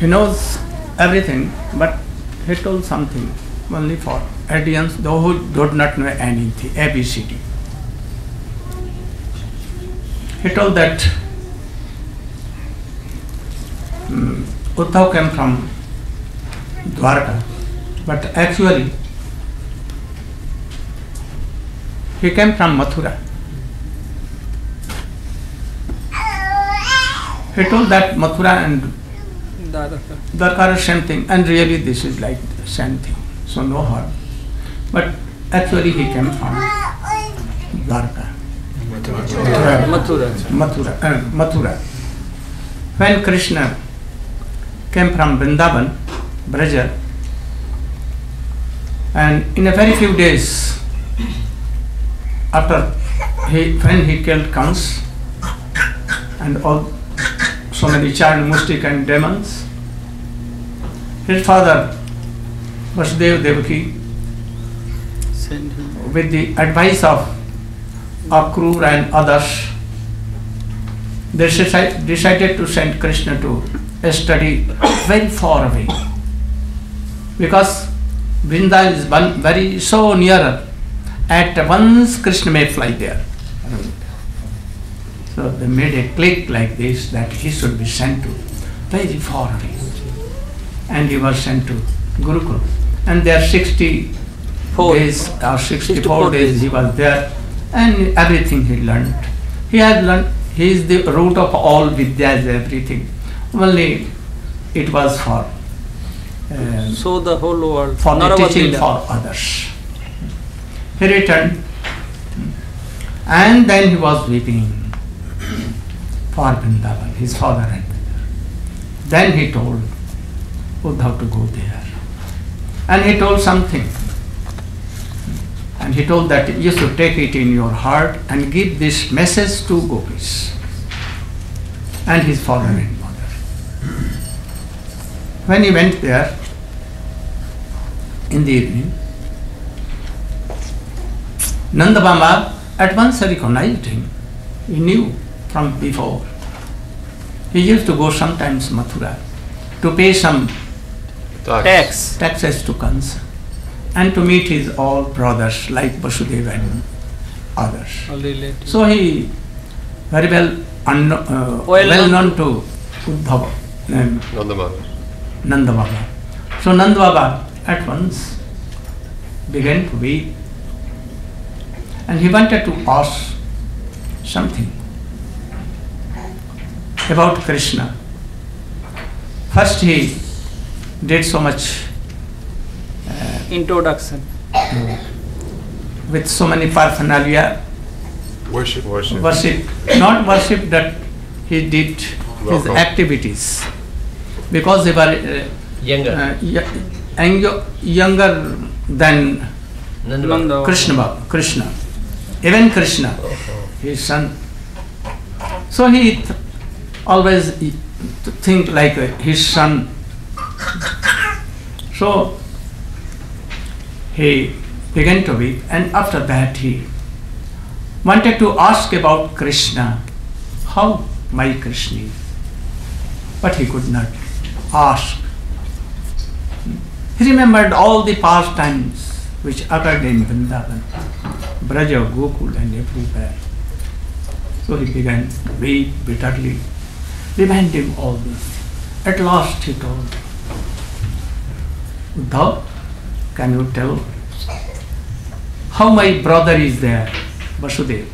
he knows everything, but he told something only for audience, who do not know anything, ABCD. He told that hmm, Uddhav came from Dwarka, but actually he came from Mathura. He told that Mathura and Dwarka are the same thing, and really this is like the same thing, so no harm. But actually he came from Dwarka. Mathura. Mathura, uh, Mathura. When Krishna came from Vrindavan, Braja, and in a very few days after he, when he killed Kans and all so many child mystic and demons, his father Vasudev Devaki. With the advice of Akrur and others, they decided to send Krishna to a study very far away. Because Vrinda is very so near. at once Krishna may fly there. So they made a click like this that he should be sent to very far away. And he was sent to Gurukul. And there are 60 Four. days or 64, 64 days days. he was there and everything he learned. He has learned, he is the root of all vidyas, everything. Only it was for um, So the whole world. for the teaching for others. He returned and then he was weeping. for Vrindavan, his father and mother. Then he told Uddhav to go there. And he told something. And he told that you should take it in your heart and give this message to gopis and his father and mother. When he went there in the evening, Nanda Baba at once recognized him. He knew from before. He used to go sometimes Mathura to pay some Tax. taxes to Kansa and to meet his all brothers like Vasudeva and others. So he very well unkno- uh, Well well, known. known to Uddhava, um, Nandamala. Nanda Baba. So Nanda Baba at once began to weep and he wanted to ask something about Krishna. First he did so much Introduction. with so many paraphernalia Worship. Worship. worship, not worship that he did his activities because they were uh, Younger. uh, y- younger than Krishna Baba, Krishna, even Krishna, his son. So he th- always think like uh, his son. So he began to weep, and after that he wanted to ask about Krishna, how my Krishna but he could not ask. He remembered all the past times which occurred in Vrindavan, Braja, Gokul, and everywhere. So he began to weep bitterly, reminding him all this. At last he told, Uddhav, can you tell how my brother is there, Vasudev?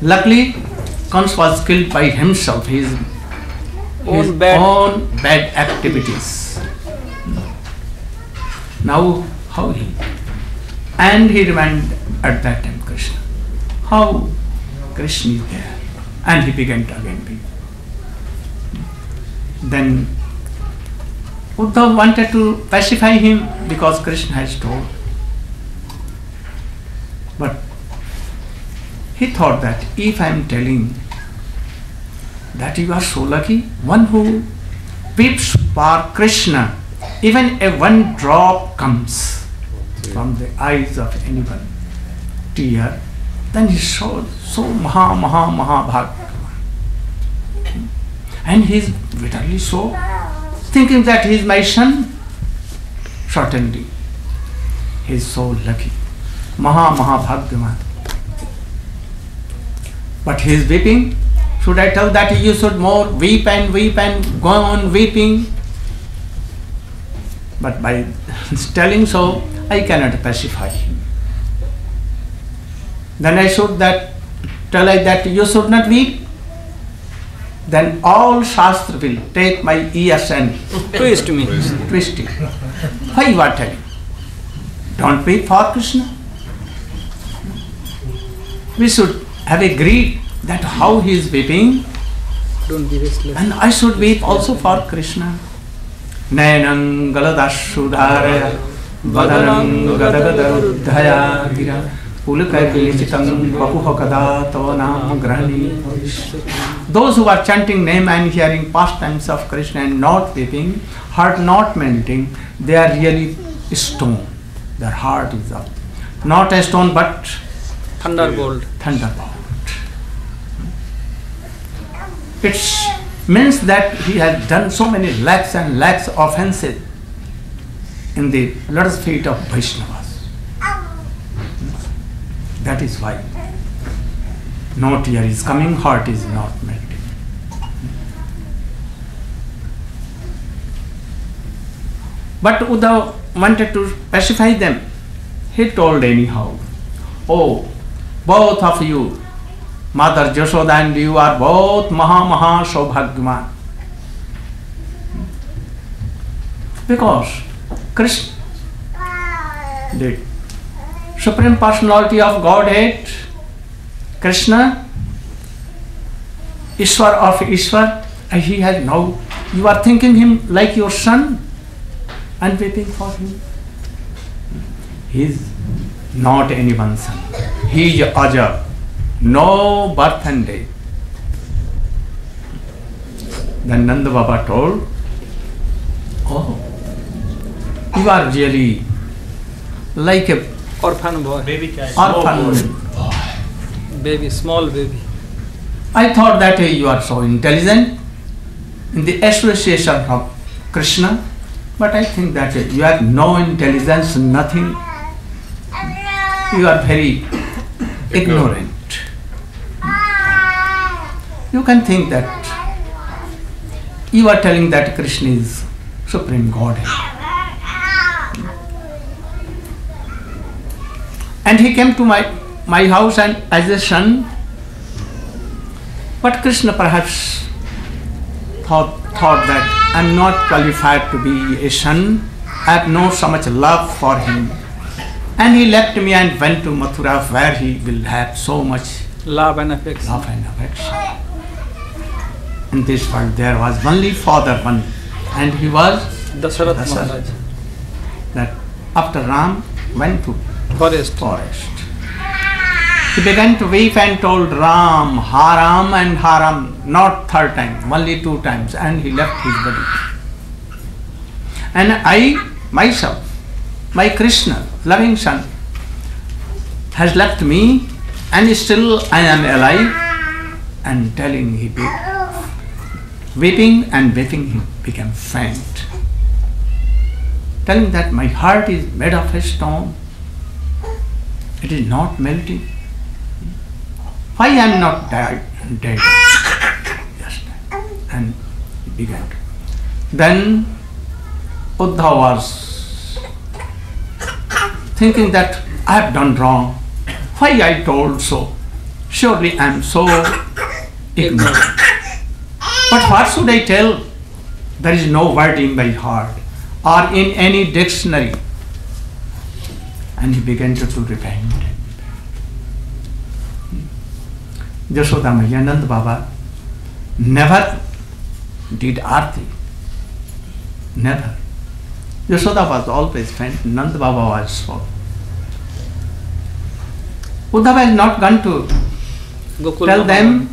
Luckily, Kans was killed by himself, his, Own bad- own bad activities. Now, how he? And he remained at that time Krishna. How Krishna is there. And he began to again be. Then Uddhav wanted to pacify him because Krishna has told. But he thought that if I am telling that you are so lucky, one who peeps for Krishna, even a one drop comes from the eyes of anyone, tear, then he so so maha maha maha bhagavan. And he is bitterly so, thinking that he is my son. Certainly, he is so lucky, maha. But he is weeping. Should I tell that you should more weep and weep and go on weeping? But by telling so, I cannot pacify him. Then I should that tell I that you should not weep. Then all Shastra will take my ears and Twist me. twist it. Why you are telling? Don't weep for Krishna. We should have agreed that how he is weeping, Don't be restless. and I should weep also for Krishna. Nayanam galadashudharaya vadanam gadagadarudhaya gira pulakalichitam vapuhakada tava nam grahani Those who are chanting name and hearing pastimes of Krishna and not weeping, heart not melting, they are really stone. Their heart is up. Not a stone but Thunderbolt. thunderbolt. It means that he has done so many lakhs and lakhs offenses in the lotus feet of Vaishnavas. That is why no tear is coming, heart is not melting. But Uddhav wanted to pacify them. He told anyhow, Oh, both of you, Mother Jashoda and you are both Maha Maha Saubhagyaman. Because Krishna, the Supreme Personality of Godhead, Krishna, Ishwar of Ishwar, and he has now, you are thinking him like your son and waiting for him. He is not anyone's son. He is Aja, no birth and death. Then Nanda Baba told, Oh, you are really like a Orphan boy. Baby child. orphan. boy. Baby, small baby. I thought that uh, you are so intelligent in the association of Krishna, but I think that uh, you have no intelligence, nothing. You are very ignorant. You can think that you are telling that Krishna is Supreme Godhead. And he came to my, my house and as a son, but Krishna perhaps thought, thought that I'm not qualified to be a son. I have no so much love for him. And he left me and went to Mathura where he will have so much Love and affection. love and affection. In this world there was only father one and he was Dasharat. Maharaj. that after Ram went to Forest. forest. He began to weep and told Ram, Haram and Haram, not third time, only two times, and he left his body. And I, myself, my Krishna, loving son, has left me, and still I am alive, and telling he weeping and weeping he became faint. Telling that my heart is made of a stone, it is not melting. Why I am not dead? Just that. And he began. Then Uddhav was thinking that I have done wrong. Why I told so? Surely I am so ignorant. But what should I tell? There is no word in my heart or in any dictionary. And he began to, to repent. Jashoda Maya, Nand Baba never did arti. Never. Yashoda was always faint, Nand Baba was for. Uddhava has not gone to Gokul tell them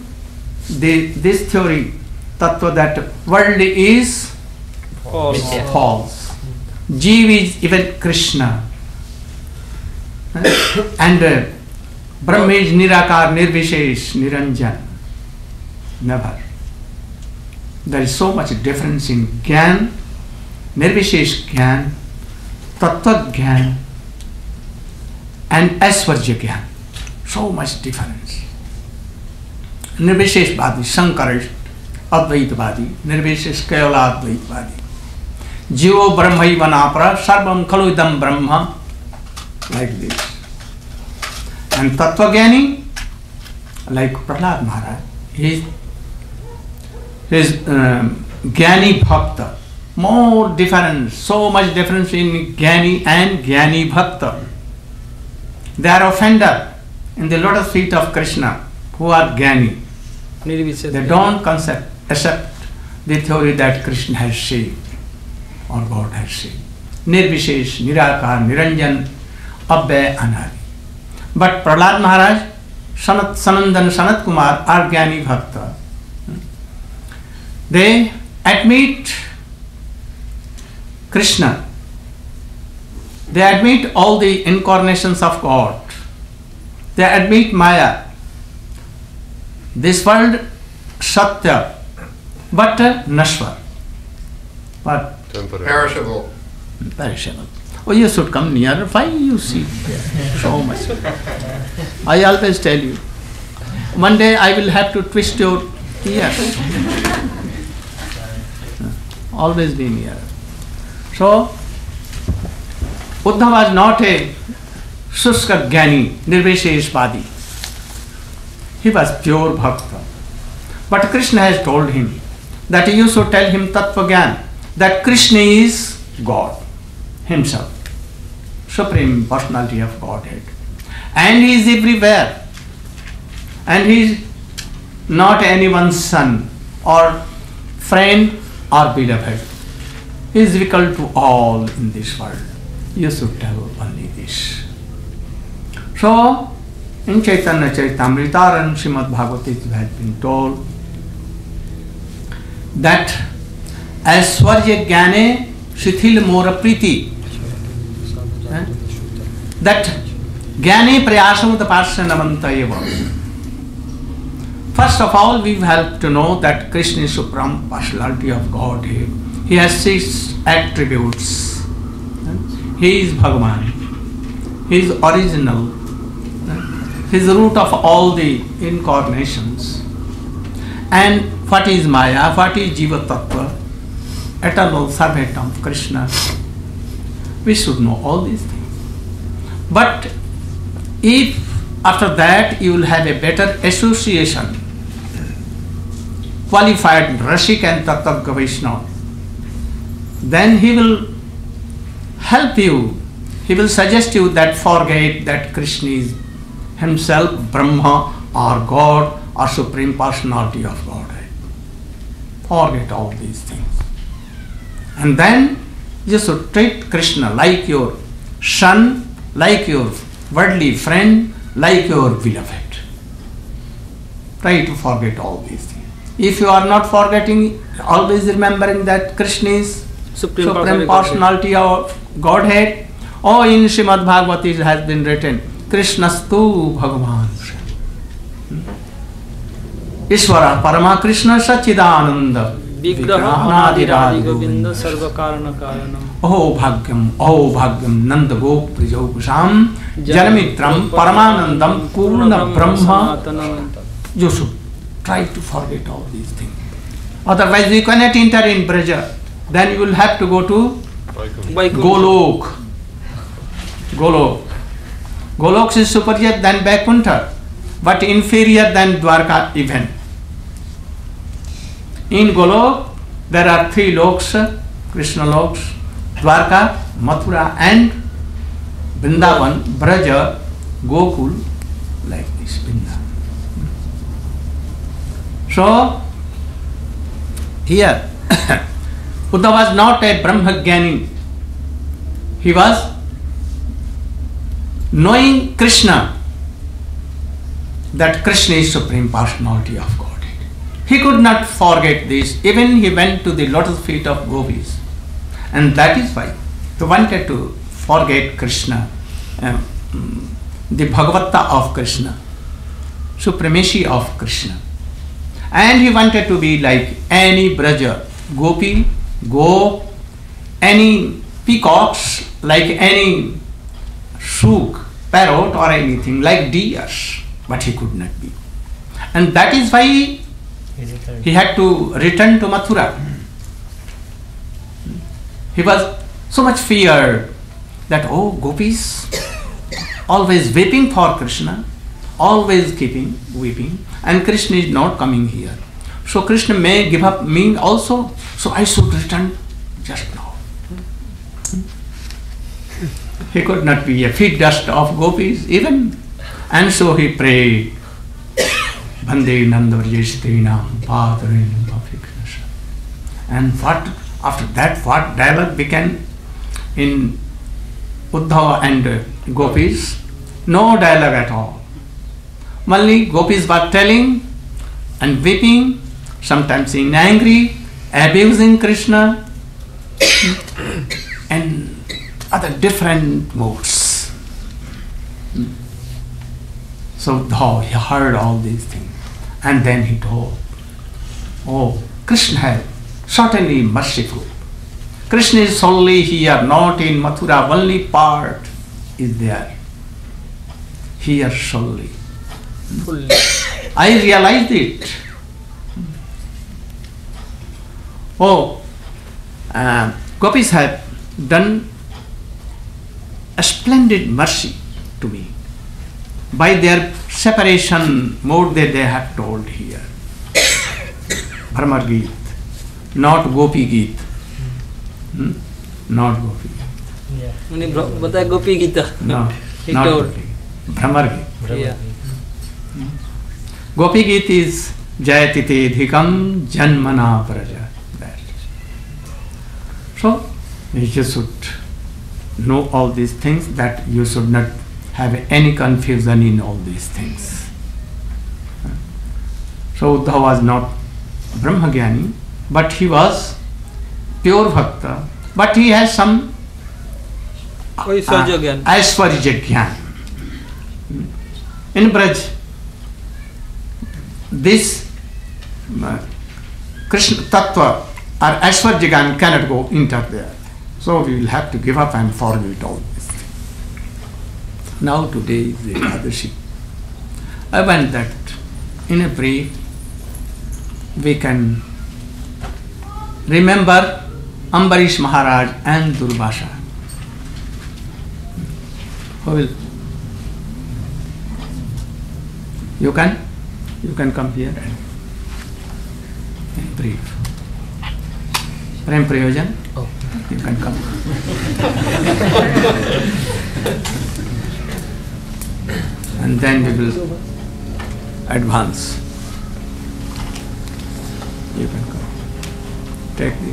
the, this theory, tattva that world is False. false. Jeev is even Krishna. And Brahma nirakar nirvishesh niranjan never there is so much difference in jnana nirvishesh jnana tattva jnana and aishwarya jnana so much difference nirvisheshavadi Shankar advaitavadi nirvishesh kevala जीव ब्रह्म ही बना पर सर्वम खलु ब्रह्म like this and tatvajnani like prahlad maharaj he is um, jnani bhakta more difference so much difference in jnani and jnani bhakta they are offender in the lotus feet of krishna who are Nirvichedya. they don't concept, accept the theory that Krishna has saved or God has saved. Nirvishesh, Nirakar, Niranjan, But Prahlad Maharaj, Sanat, Sanandan, Sanat Kumar are Jnani Bhakta. They admit Krishna. They admit all the incarnations of God. They admit Maya. This world Satya, but uh, Nashwar. But Temporary. Perishable. perishable. Oh, you should come near. Why you see so much? I always tell you. One day I will have to twist your ears. Always be near. So, Uddhav was not a Suska Jnani, Nirvesheshvadi. He was pure Bhakta. But Krishna has told him that you should tell him Tattva Gyan, that Krishna is God Himself, Supreme Personality of Godhead. And He is everywhere. And He is not anyone's son or friend or beloved. He is equal to all in this world. You should tell only this. So, in Chaitanya Charitamrita and Srimad Bhagavatam it has been told that ऐश्वर्य ज्ञाने शिथिल मोर प्रीति that ज्ञाने प्रयासम तपास्य नमंत First of all, we have to know that Krishna is supreme personality of Godhead. He has six attributes. He is Bhagavan. He is original. He is the root of all the incarnations. And what is Maya? What is Jiva Tattva? Eternal servant of Krishna. We should know all these things. But if after that you will have a better association, qualified Rasik and Tattva Vaishnava, then he will help you. He will suggest you that forget that Krishna is himself Brahma or God or Supreme Personality of Godhead. Forget all these things. And then you should treat Krishna like your son, like your worldly friend, like your beloved. Try to forget all these things. If you are not forgetting, always remembering that Krishna is Supreme, Supreme Personality of Godhead, or in Srimad Bhagavati has been written, Krishnastu Bhagavan. Ishwar parama Krishna sacchidananda vigraha otherwise you can not enter in Braj then you will have to go to Golok Golok Golok is superior than Vaikuntha but inferior than Dwarka event In Golok, there are three loks, Krishna loks, Dwarka, Mathura, and Vrindavan, Braja, Gokul, like this Vrindavan. So, here, Buddha was not a Brahmagyani. He was knowing Krishna, that Krishna is Supreme Personality of Godhead. He could not forget this. Even he went to the lotus feet of gopis. And that is why he wanted to forget Krishna, um, the Bhagavata of Krishna, supremacy of Krishna and he wanted to be like any Braja, Gopi, Go, any peacocks, like any shuk, parrot or anything, like deers, but he could not be. And that is why he had to return to Mathura. He was so much feared that, oh, gopis, always weeping for Krishna, always keeping weeping, and Krishna is not coming here. So Krishna may give up me also, so I should return just now. He could not be a feet dust of gopis even, and so he prayed. Bande Nandavarjeshtinam Padarin Bhaviknasa. And what after that what dialogue began in Uddhava and uh, gopis? No dialogue at all. Only gopis were telling and weeping, sometimes being angry, abusing Krishna, and other different moods. So Uddhava, he heard all these things. And then he told, Oh, Krishna is certainly merciful. Krishna is only here, not in Mathura, only part is there. Here solely. I realized it. Oh, uh, gopis have done a splendid mercy to me by their separation mode that they have told here. Bhramar Geet, not Gopi Geet. Hmm? Not Gopi Geet. उन्हें ब्र- बताया गोपी No, He not told. Gopi Geet. Bhramar Geet. Yeah. Gopi Geet is jayati te dhikam janmana praja. That. So, you should know all these things that you should not have any confusion in all these things. So Uddhava was not Brahmagyani, but he was pure Bhakta, but he has some uh, Aishwarya In Braj, this uh, Krishna Tattva or Aishwarya cannot go enter there. So we will have to give up and forget it all. Now today is the Ekadashi. I want that in a brief we can remember Ambarish Maharaj and Durvasha. Who will? You can? You can come here and brief. Prem Prayojan? Oh. You can come. and then we will advance. You can come. Take the.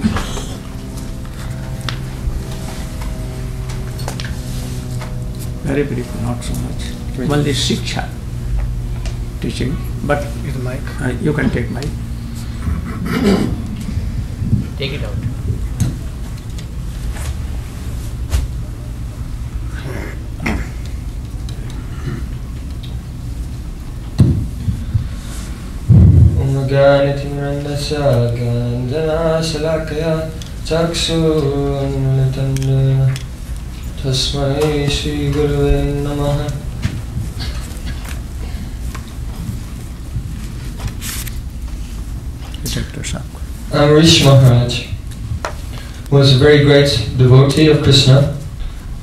Very brief, not so much. Only Shiksha teaching, but Is mic. uh, you can take my. Take it out. كانت من النساء عندنا سلاكيا تكسون لتندنا تسمعي شي قلبي Amrish Maharaj was a very great devotee of Krishna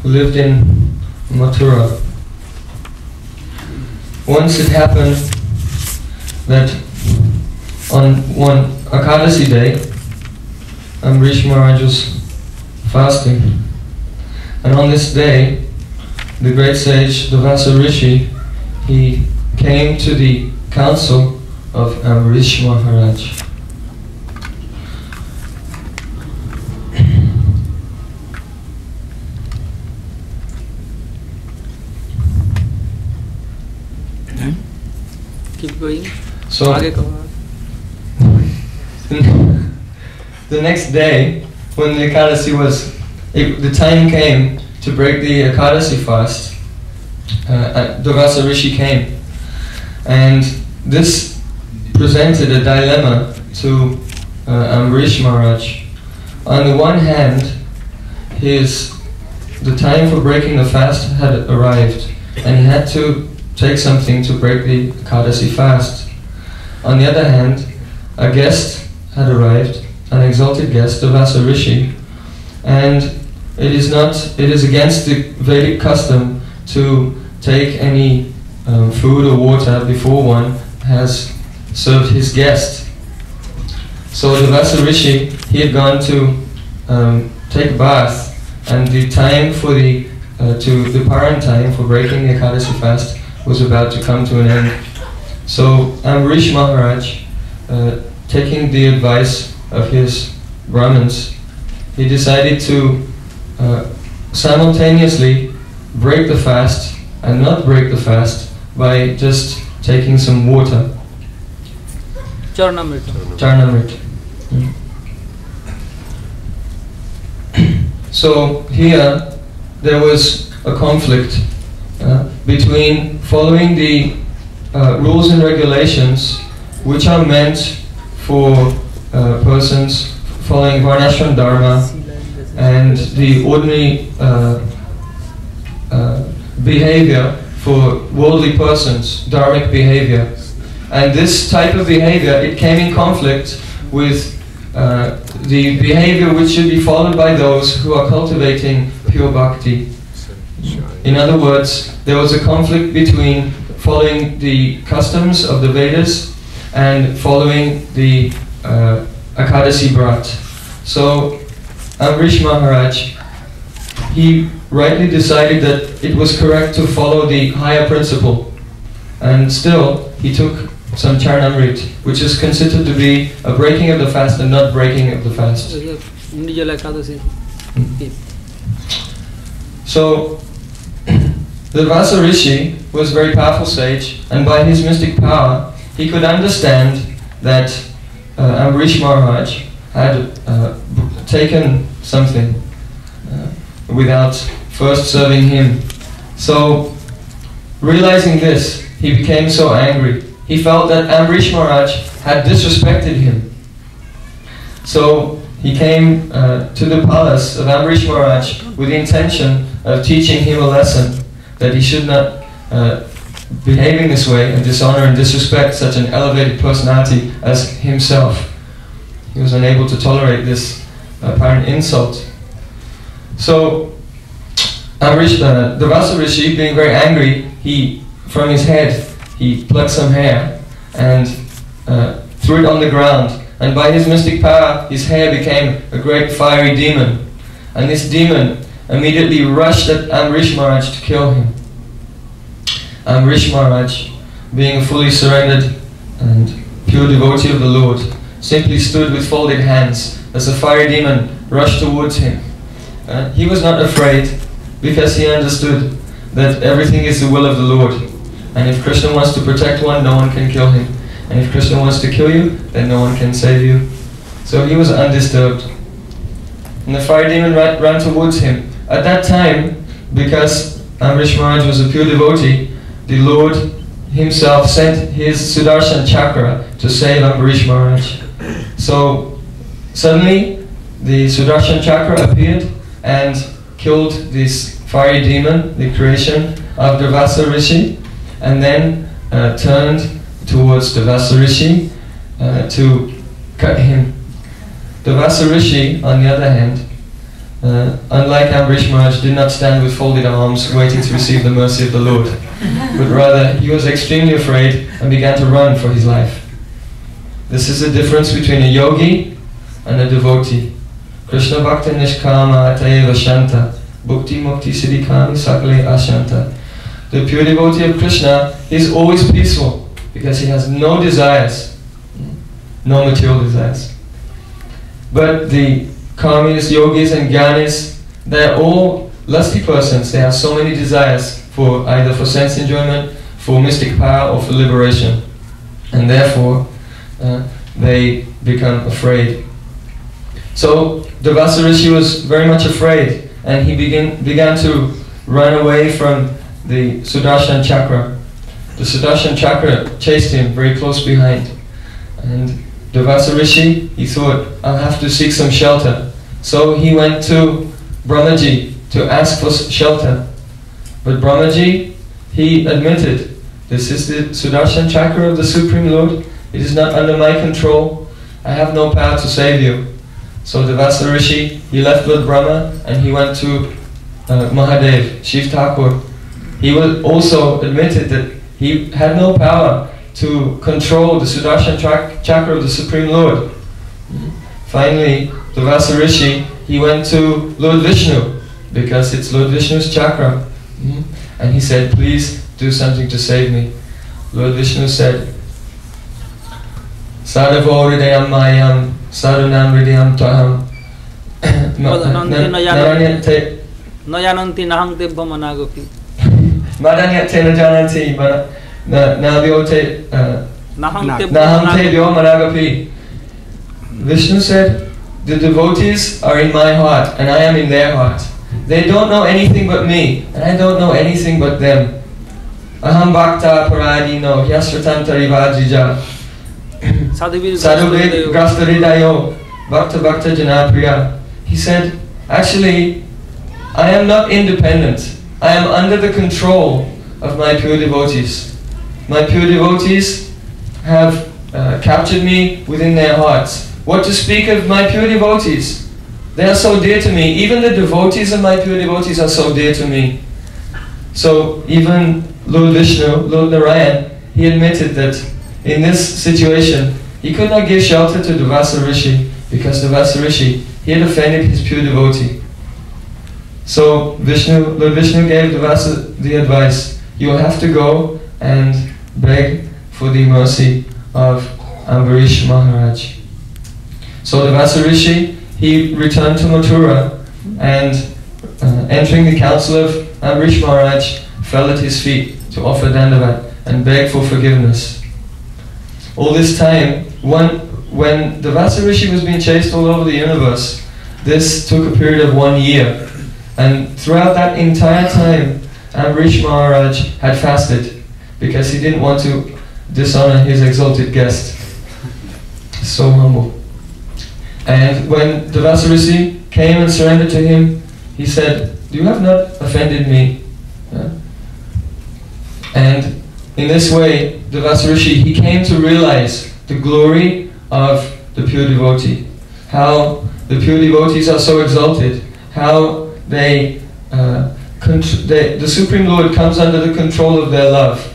who lived in Mathura. Once it happened that on one Akadasi day, um, Amrish Maharaj was fasting. And on this day, the great sage Durvasa Rishi, he came to the council of um, Amrish Maharaj. keep going So The next day, when the Ekadasi was, it, the time came to break the Ekadasi fast, uh, uh Durvasa Rishi came. And this presented a dilemma to uh, Amrish Maharaj. On the one hand, his the time for breaking the fast had arrived, and he had to take something to break the Ekadasi fast. On the other hand, a guest had arrived, an exalted guest, Durvasa Rishi, and it is not, it is against the Vedic custom to take any um, food or water before one has served his guest. So Durvasa Rishi, he had gone to um, take a bath, and the time for the uh, to the paran time for breaking the Ekadasi fast was about to come to an end. So Amrish Maharaj, uh, taking the advice of his Brahmins, he decided to uh, simultaneously break the fast and not break the fast by just taking some water. Charnamrit. Charnamrit. So here there was a conflict uh, between following the uh, rules and regulations which are meant for uh, persons following Varnashram Dharma and the ordinary uh, uh, behavior for worldly persons, dharmic behavior. And this type of behavior, it came in conflict with uh, the behavior which should be followed by those who are cultivating pure bhakti. In other words, there was a conflict between following the customs of the Vedas and following the uh, Akadasi Brat. So Amrish Maharaj, he rightly decided that it was correct to follow the higher principle. And still, he took some charnamrit, which is considered to be a breaking of the fast and not breaking of the fast. So, Durvasa Rishi was a very powerful sage, and by his mystic power, he could understand that uh, Amrish Maharaj had uh, taken something uh, without first serving him. So, realizing this, he became so angry. He felt that Amrish Maharaj had disrespected him. So, he came uh, to the palace of Amrish Maharaj with the intention of teaching him a lesson that he should not uh, behave in this way and dishonor and disrespect such an elevated personality as himself. He was unable to tolerate this apparent insult. So, Amrish, uh, Durvasa Rishi, being very angry, he, from his head, he plucked some hair and uh, threw it on the ground. And by his mystic power, his hair became a great fiery demon. And this demon immediately rushed at Amrish Maharaj to kill him. Amrish Maharaj, being a fully surrendered and pure devotee of the Lord, simply stood with folded hands as the fiery demon rushed towards him. Uh, he was not afraid because he understood that everything is the will of the Lord. And if Krishna wants to protect one, no one can kill him. And if Krishna wants to kill you, then no one can save you. So he was undisturbed. And the fire demon ran, ran towards him. At that time, because Amrish Maharaj was a pure devotee, the Lord himself sent his Sudarshan chakra to save Amrish Maharaj. So suddenly, the Sudarshan chakra appeared and killed this fiery demon, the creation of Durvasa Rishi, and then uh, turned towards Durvasa Rishi uh, to cut him. Durvasa Rishi, on the other hand, uh, unlike Ambrish Maharaj, did not stand with folded arms waiting to receive the mercy of the Lord, but rather he was extremely afraid and began to run for his life. This is the difference between a yogi and a devotee. Krishna Bhakta Nishkama Atayeva Shanta Bhukti Mukti Siddhikami Sakale Ashanta. The pure devotee of Krishna is always peaceful because he has no desires, no material desires. But the karmis, yogis, and gyanis, they're all lusty persons. They have so many desires for either for sense enjoyment, for mystic power, or for liberation, and therefore uh, they become afraid. So Durvasa Rishi was very much afraid, and he begin, began to run away from the Sudarshan chakra. The Sudarshan chakra chased him very close behind, and Durvasa Rishi, he thought, I'll have to seek some shelter. So he went to Brahmaji to ask for shelter. But Brahmaji, he admitted, this is the Sudarshan chakra of the Supreme Lord. It is not under my control. I have no power to save you. So Durvasa Rishi, he left Lord Brahma and he went to uh, Mahadev, Shiv Thakur. He was also admitted that he had no power to control the Sudarshan chakra of the Supreme Lord. Finally, the Rishi, he went to Lord Vishnu because it's Lord Vishnu's chakra. And he said, please do something to save me. Lord Vishnu said, Sadhavo hridayam mayam sadhunam hridayam taham Naranyate Nayananti nahang debba managopi. Madanyate najananti Navyote uh, Naham te Naham te vyomanagapi. Vishnu said, the devotees are in my heart and I am in their heart. They don't know anything but me and I don't know anything but them. Aham bhakta paradino hyasratam tarivajija sadhuvid grastaridayo bhakta bhakta janapriya. He said, actually, I am not independent. I am under the control of my pure devotees. My pure devotees have uh, captured me within their hearts. What to speak of my pure devotees? They are so dear to me. Even the devotees of my pure devotees are so dear to me. So even Lord Vishnu, Lord Narayan, he admitted that in this situation, he could not give shelter to Durvasa Rishi because Durvasa Rishi, he had offended his pure devotee. So Vishnu, Lord Vishnu gave Durvasa the advice, you will have to go and beg for the mercy of Ambarish Maharaj. So Durvasa Rishi, he returned to Mathura and uh, entering the council of Ambarish Maharaj, fell at his feet to offer dandavat and beg for forgiveness. All this time, one, when Durvasa Rishi was being chased all over the universe, this took a period of one year. And throughout that entire time, Ambarish Maharaj had fasted because he didn't want to dishonor his exalted guest. So humble. And when Durvasa Rishi came and surrendered to him, he said, You have not offended me. And in this way, Durvasa Rishi, he came to realize the glory of the pure devotee. How the pure devotees are so exalted. How they, uh, they, the Supreme Lord comes under the control of their love.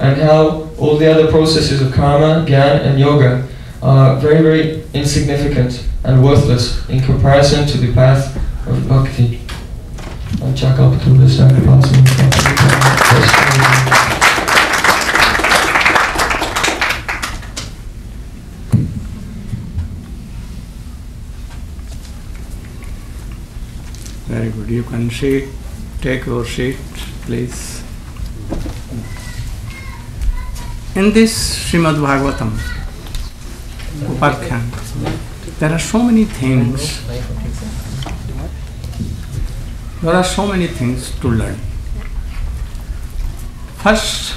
And how all the other processes of karma, gyan and yoga are very, very insignificant and worthless in comparison to the path of bhakti. Very good. You can sit, take your seat, please. In this Srimad Bhagavatam, Upakhyan, there are so many things. There are so many things to learn. First,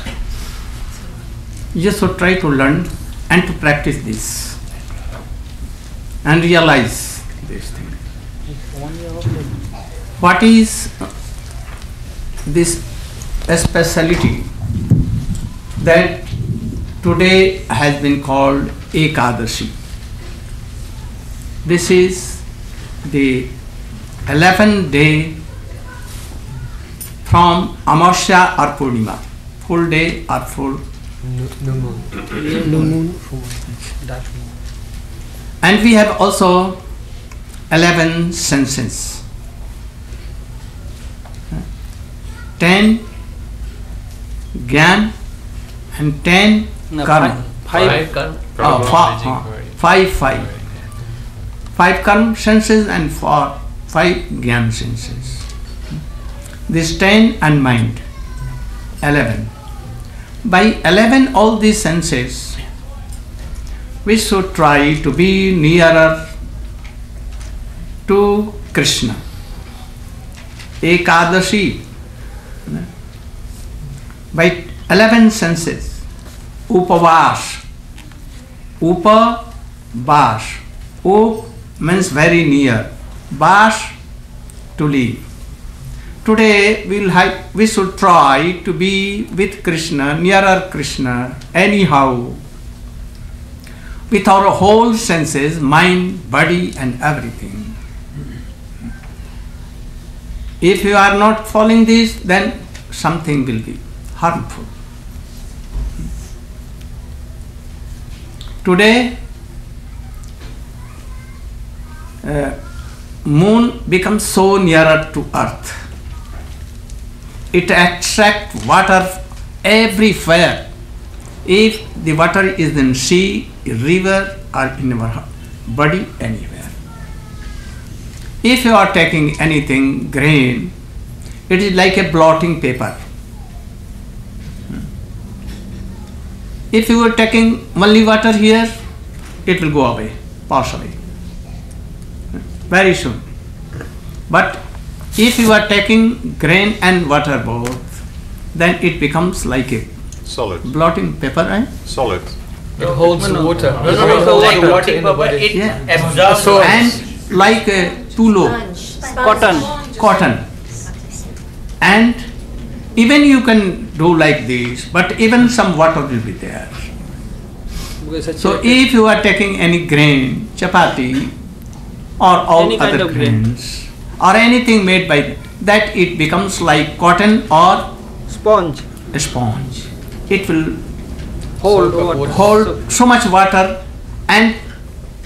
you should try to learn and to practice this and realize this thing. What is this speciality that today has been called Ekadashi? This is the 11th day from Amasya or Purnima, full day or full and we have also 11 senses 10 gyan and 10 No, karma Five karma. Oh, fa- uh, five five five karma senses and four five gyan senses this 10 and mind 11 by 11 all these senses we should try to be nearer to Krishna. Ekadashi. By 11 senses. Upavas. Upa, Bash. Up means very near. Bash, to live. Today we'll have, we should try to be with Krishna, nearer Krishna, anyhow, with our whole senses, mind, body, and everything. If you are not following this, then something will be harmful. Today, uh, moon becomes so nearer to earth. It attracts water everywhere. If the water is in sea, river, or in our body, anywhere. If you are taking anything grain, it is like a blotting paper. If you are taking only water here, it will go away, pass away, very soon. But if you are taking grain and water both, then it becomes like a Solid. blotting paper, right? Solid. It holds No, no. water. No, no, no, Like water. water in the body. It Yeah. absorbs So- And like a tulo, cotton. cotton. And even you can do like this, but even some water will be there. So if you are taking any grain, chapati, or all Any kind other of grain. grains, or anything made by that, it becomes like cotton or sponge a sponge. It will hold Soak water. water. hold so much water and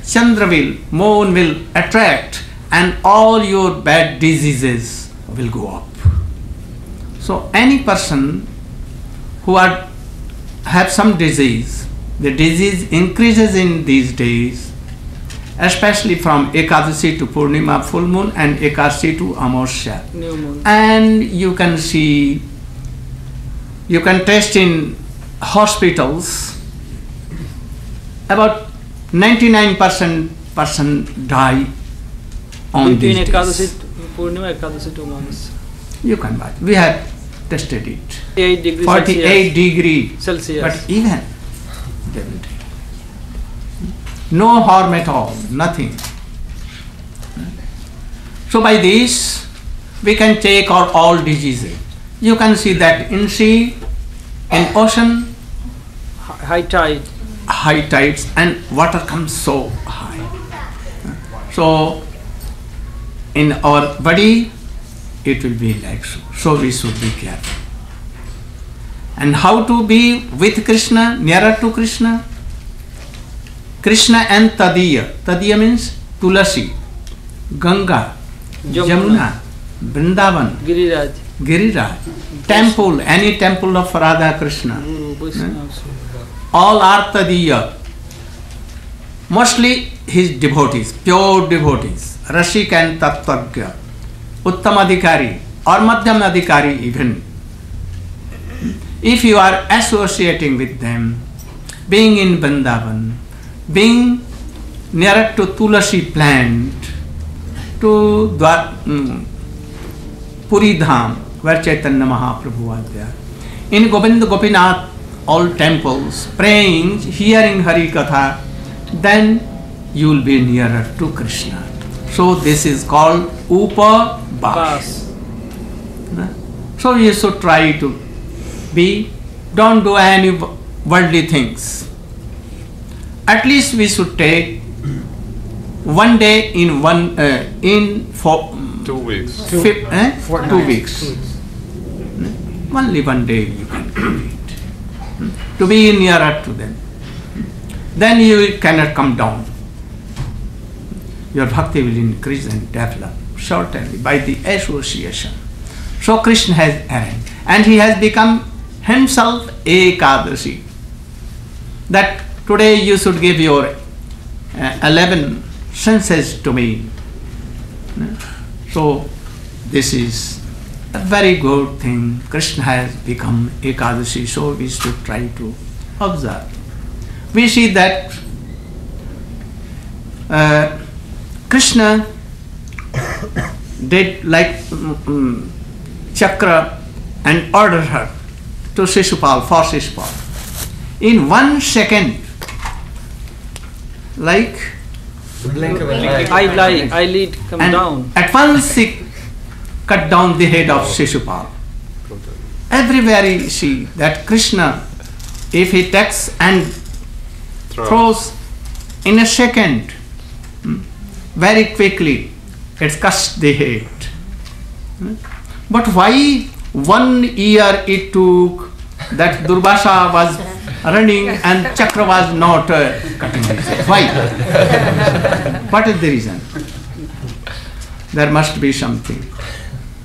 Chandra will, moon will attract and all your bad diseases will go up. So any person who are have some disease, the disease increases in these days, especially from Ekadasi to Purnima full moon and Ekadasi to Amosya. New moon. And you can see, you can test in hospitals, about 99% person die on Between these Ekadasi, days. to- Purnima, Ekadasi, to months. You can watch. We have tested it. 8 degrees 48 Celsius. degree. Celsius. But even they will die. No harm at all, nothing. So by this, we can take out all diseases. You can see that in sea, in ocean, high tide. high tides and water comes so high. So in our body, it will be like so. So we should be careful. And how to be with Krishna, nearer to Krishna? Krishna and Tadiya. Tadiya means Tulasi, Ganga, Jamuna, Vrindavan, Giriraj. Giriraj, temple, any temple of Radha Krishna. Also. all are tadiya. Mostly his devotees, pure devotees, Rashik and Tattvagya, उत्तम अधिकारी और madhyam adhikari even if you are associating with them being in Vrindavan being near to Tulsi plant to Dwar Puri Dham where Chaitanya Mahaprabhu Adya in Govind Gopinath all temples praying hearing Hari katha then you will be near to Krishna so this is called उप Pass. So you should try to be, don't do any worldly things. At least we should take one day in one uh, in for Two weeks. fif- eh? two weeks. Only one day you can do it. To be nearer to them. Then you cannot come down. Your bhakti will increase and develop certainly by the association. So Krishna has arranged and he has become himself a Ekadasi. That today you should give your uh, 11 senses to me. So this is a very good thing. Krishna has become a Ekadasi, so we should try to observe. We see that uh, Krishna did like mm, Chakra and ordered her to Shishupal for Shishupal. In one second, like Blink of I eye. Eyelid, eyelid come and down. at once he cut down the head of Shishupal. Everywhere you see that Krishna, if he takes and throws in a second, hmm, very quickly, it cuts the head. Hmm. But why one year it took that Durvasa was running and Chakra was not uh, cutting his head? Why? what is the reason? There must be something.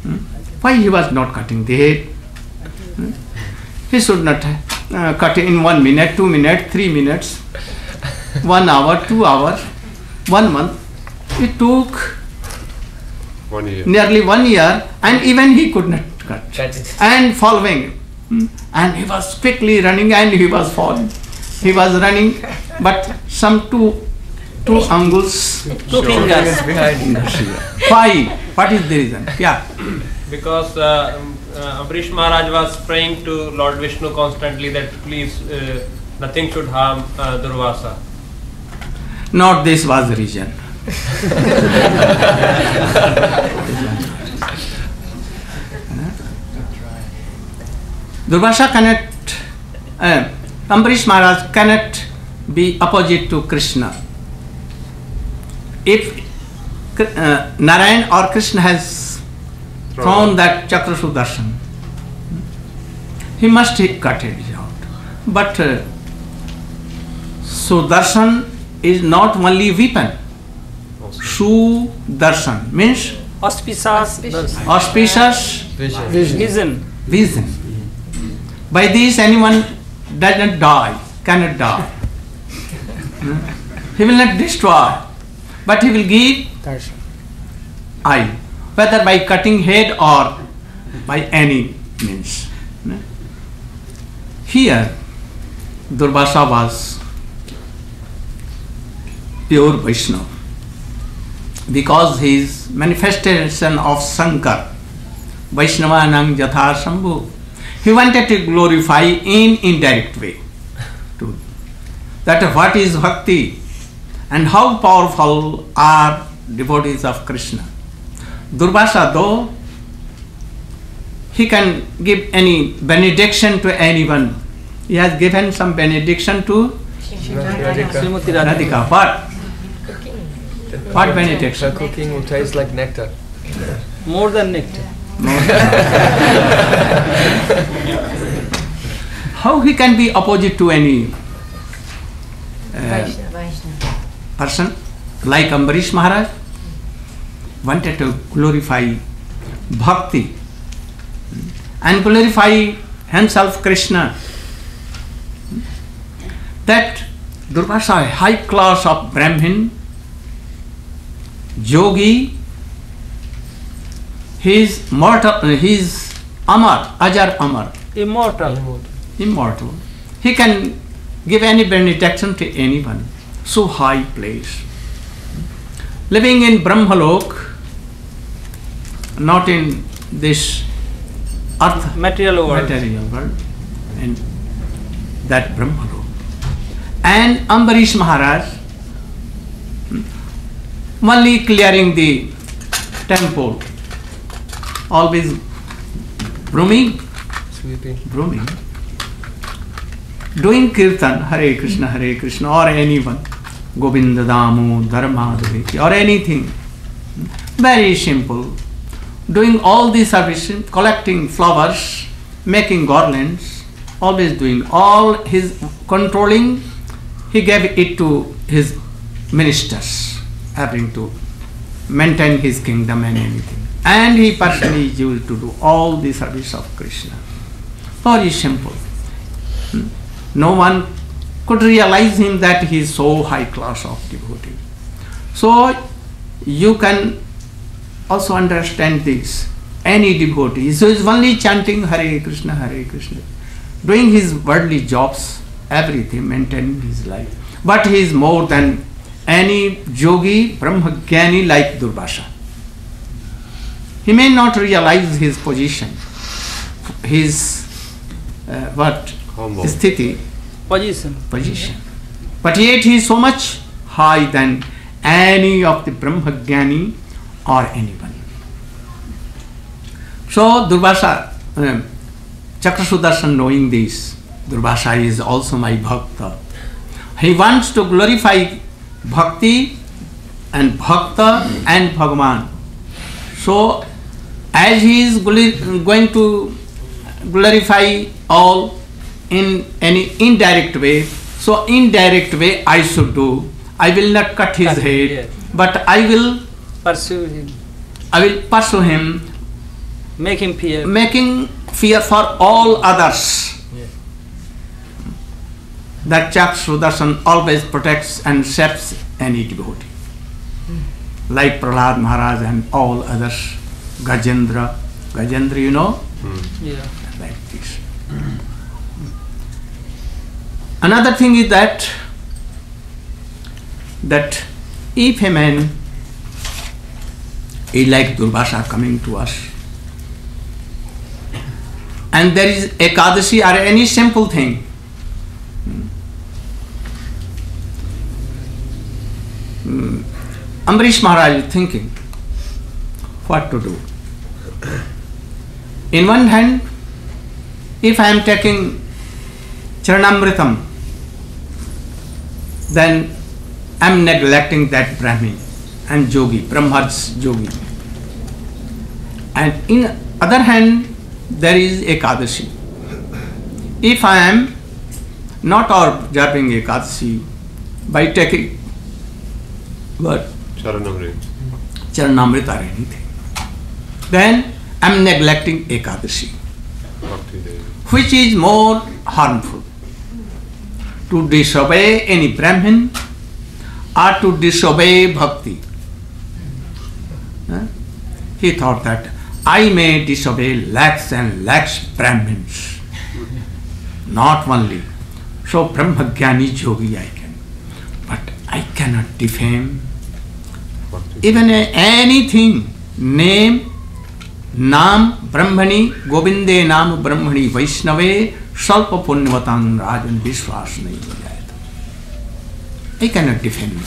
Hmm? Why he was not cutting the head? Hmm? He should not uh, cut in one minute, two minutes, three minutes, one hour, two hours, one month. It took One year. nearly one year and even he could not cut. And following. hmm, And he was quickly running and he was falling. He was running, but some two two angles. Two fingers. behind. Why? What is the reason? Yeah. because uh, um, uh, Ambarish Maharaj was praying to Lord Vishnu constantly that please uh, nothing should harm uh, Durvasa. Not this was the reason. Durvasa cannot, uh, Ambarish Maharaj cannot be opposite to Krishna. If uh, Narayan or Krishna has thrown that Chakra Sudarshan, he must cut it out. But uh, Sudarshan is not only weapon. Sudarshan means auspicious vision vision by this can die he will not destroy but he will give darshan I because his manifestation of Shankar, Vaishnavanang Jatha Shambhu. He wanted to glorify in indirect way. To that what is bhakti and how powerful are devotees of Krishna. Durvasa though he can give any benediction to anyone. He has given some benediction to Srimati Radhika. Radhika. What? What benediction? Her cooking will taste like nectar. More than nectar. How he can be opposite to any uh, Vaishnava, Vaishnava. person like Ambarish Maharaj wanted to glorify bhakti and glorify himself Krishna. That Durvasa, high class of Brahmin, yogi, he is mortal, he Amar, Ajar Amar, Immortal. immortal. He can give any benediction to anyone. So high place. Living in Brahmalok, not in this earth Material world. material world, and that Brahmalok. And Ambarish Maharaj only clearing the temple, always brooming, Sweeping. brooming, doing kirtan, Hare Krishna, Hare Krishna, or anyone, Govinda Damu, Dharmadhuri, or anything. Very simple. Doing all the service, collecting flowers, making garlands, always doing all his controlling, he gave it to his ministers, having to maintain his kingdom and anything. And he personally is used to do all the service of Krishna. Very simple. Hmm. No one could realize him that he is so high class of devotee. So you can also understand this. Any devotee who is only chanting Hare Krishna, Hare Krishna, doing his worldly jobs, everything, maintaining his life. But he is more than any yogi, Brahmagyani like Durvasa. He may not realize his position, his uh, what Humble. sthiti, Position. position. But yet he is so much high than any of the Brahmagyani or anyone. So Durvasa, um, Chakrasudarshan knowing this, Durvasa is also my bhakta. He wants to glorify bhakti and bhakta and Bhagavan. So as he is going to glorify all in any indirect way, so indirect way I should do. I will not cut his head, yes. but I will Pursue him. I will pursue him, Make him fear. making fear for all others. That Chak Sudarshan always protects and saves any devotee. Hmm. Like Prahlad Maharaj and all others, Gajendra. Gajendra, you know? Hmm. Yeah. like this. Another thing is that that if a man is like Durvasa coming to us, and there is a Ekadasi or any simple thing, Amrish Maharaj is thinking what to do. In one hand, if I am taking Charanamritam, then I am neglecting that Brahmin and Yogi, Brahma's Yogi. And in other hand, there is Ekadashi. If I am not observing Ekadashi by taking what Charanamrit. Charanamrita or anything, then I am neglecting Ekadashi which is more harmful. to disobey any Brahmin or to disobey bhakti. He thought that I may disobey lakhs and lakhs Brahmins, not only. So Brahmagyani Yogi I can, but I cannot defame even anything name नाम ब्रह्मणी गोविंदे नाम ब्रह्मणी वैष्णवे स्वल्प पुण्यवतान राजन विश्वास नहीं हो जाए I can not defend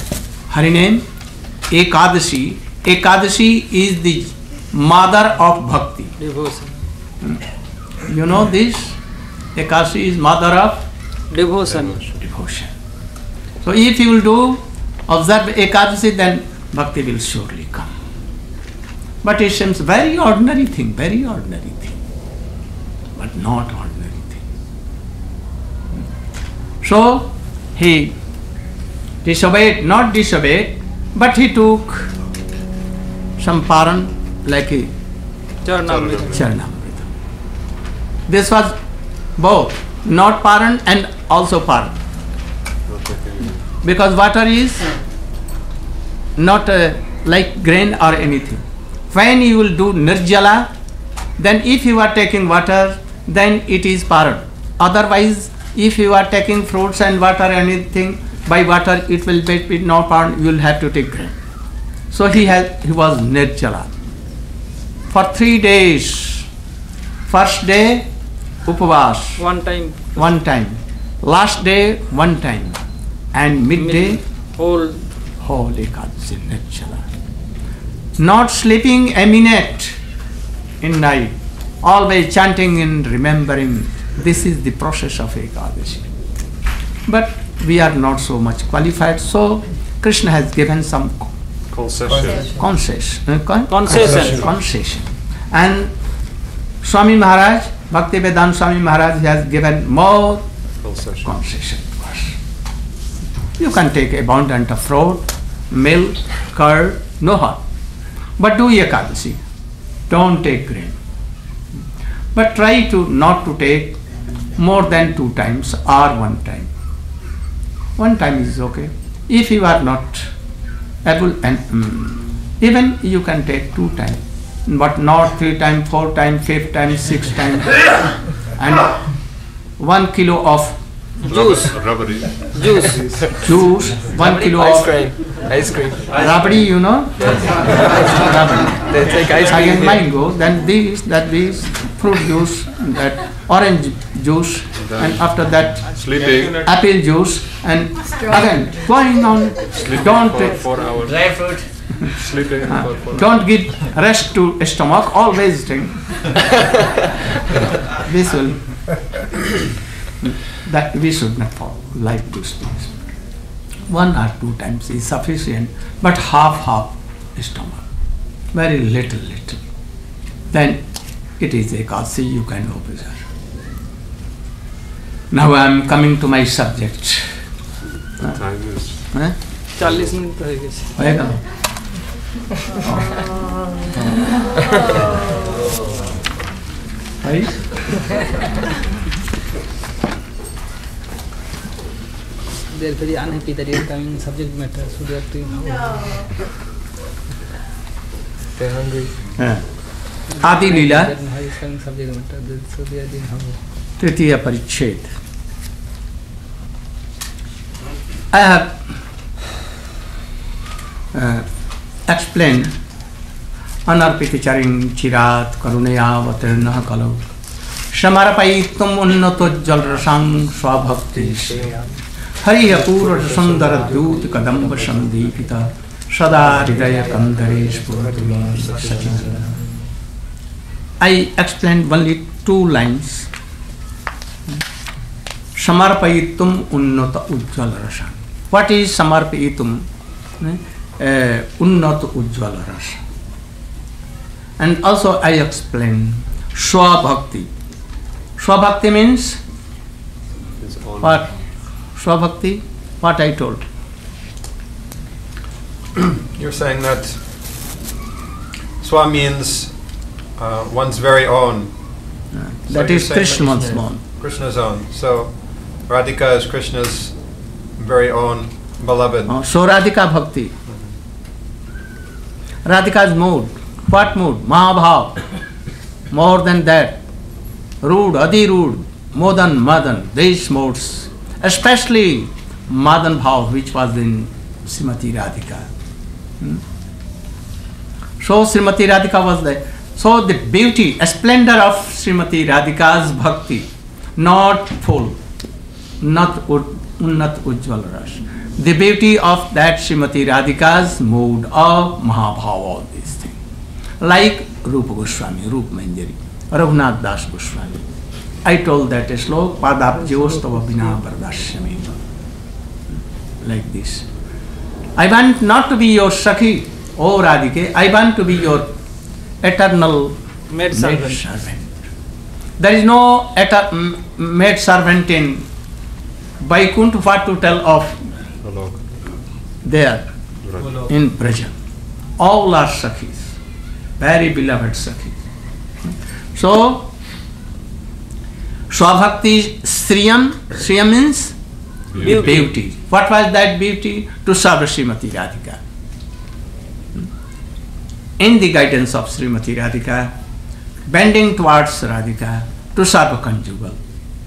Hari Ekadashi Ekadashi is the mother of bhakti you know this Ekadashi is mother of devotion devotion so if you will do observe Ekadashi then bhakti will surely come. But it seems very ordinary thing, very ordinary thing, but not ordinary thing. Hmm. So he disobeyed, not disobeyed, but he took some paran like a Charnamrita. This was both, not paran and also paran. Because water is not uh, like grain or anything. When you will do nirjala, then if you are taking water, then it is paran. Otherwise, if you are taking fruits and water anything by water, it will be no paran. You will have to take grain. So he has he was nirjala for three days. First day, upavas, One time. one time. Last day, one time. And midday, Whole. Whole Ekadasi Nirjala. Not sleeping a minute in night, always chanting and remembering. This is the process of Ekadasi. But we are not so much qualified, so Krishna has given some Concession. concession. Eh, con- Concession. concession. And Swami Maharaj, Bhaktivedanta Swami Maharaj has given more Concession. concession to us. You can take abundant of fruit, milk, curd, no harm. But do Ekadasi. Don't take grain. But try to not to take more than two times or one time. One time is okay. If you are not able and mm, even you can take two times, but not three times, four times, fifth times, six times, and one kilo of Juice. Rubbery. Juice. juice, one kilo Ice of cream. Ice cream. rabdi, you know, rabdi. They take ice cream. Again here. mango, then this, that this, fruit juice, that orange juice, and after that Sleeping. apple juice, and again going on. Sleeping Don't for four hours. Dry fruit. Sleeping Uh, for four don't give rest to stomach, always drink. this will, that we should not follow like these things. One or two times is sufficient, but half half stomach, very little little. Then it is Ekasi you can observe. Now I am coming to my subject. hours. Time is. Eh? चालीस minute तो हो गए होएगा भाई they're very unhappy that you're coming subject matter, so they have to. No. They're hungry. आदि लीला तृतीय परिच्छेद I have uh, explained অনার্পিতচারিণ চিরাত করুণয়াবতীর্ণ কলৌ সমারপায়িত্বম উন্নত জলরসাং স্বভক্তি শ্রেয়া हरि अपूर सुंदर दूत कदम्ब संदीपिता सदा हृदय I explain only two lines समर्पयितुम? उन्नत उज्ज्वल रस व्हाट इज़ समर्पयितुम उन्नत उज्ज्वल रस and also I explain swabhakti swabhakti means Swabhakti? What I told. You're saying that Swa means uh, one's very own. So That is Krishna's own. Krishna's own. So Radhika is Krishna's very own beloved. Uh, so Radhika Bhakti. Radhika's mood. What mood? Mahabhav. More than that. Rude, Adi rude, Modan, Madan. These moods. Especially Madan Bhav, which was in Srimati Radhika. Hmm? So Srimati Radhika was there. So the beauty, splendor of Srimati Radhika's bhakti, not full, not unnat ujjwal ras. The beauty of that Srimati Radhika's mood of Mahabhav, all these things. Like Rupa Goswami, Rupa Manjari, Raghunath Das Goswami. I told that slok, Padabjyostava Bina Vardashyami. Like this. I want not to be your Sakhi, O Radhike, I want to be your eternal Maid servant. There is no eter- maid servant in Vaikuntha, what to tell of there in Braja. All are Sakhis, very beloved Sakhis. So, Swabhakti Sriyam, Sriyam means Beauty. beauty. What was that beauty? To serve Srimati Radhika. In the guidance of Srimati Radhika, bending towards Radhika to serve conjugal.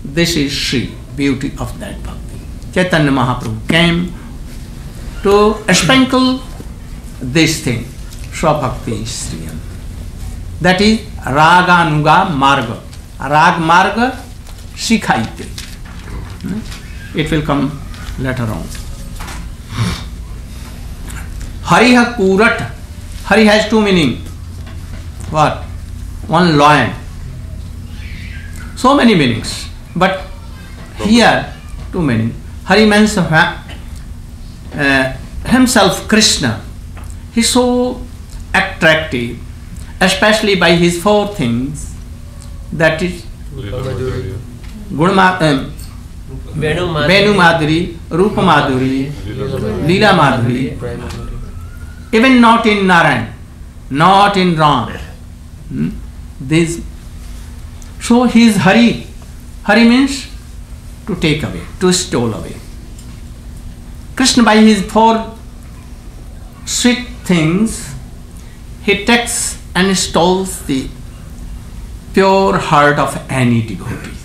This is Sri, beauty of that bhakti. Chaitanya Mahaprabhu came to sprinkle this thing, Swabhakti Sriyam. That is Raganuga Marga. Rag Marga Sikhaite. It will come later on. Hariha Kurat. Hari has two meaning. What? One lion. So many meanings. But here, two meaning. Hari means uh, uh, himself, Krishna. He's so attractive, especially by his four things. That is गुणमाधुरी रूप लीला माधुरी। Even not in Narayan not in wrong to stole away Krishna by his four sweet things he takes and stoles the pure heart of any डिगोटी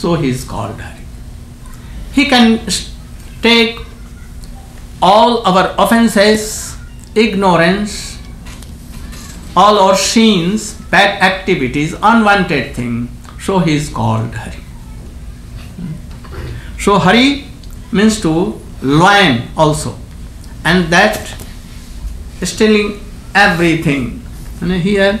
So he is called Hari. He can take all our offenses, ignorance, all our sins, bad activities, unwanted thing. So he is called Hari. So Hari means to lion also, and that stealing everything. And here,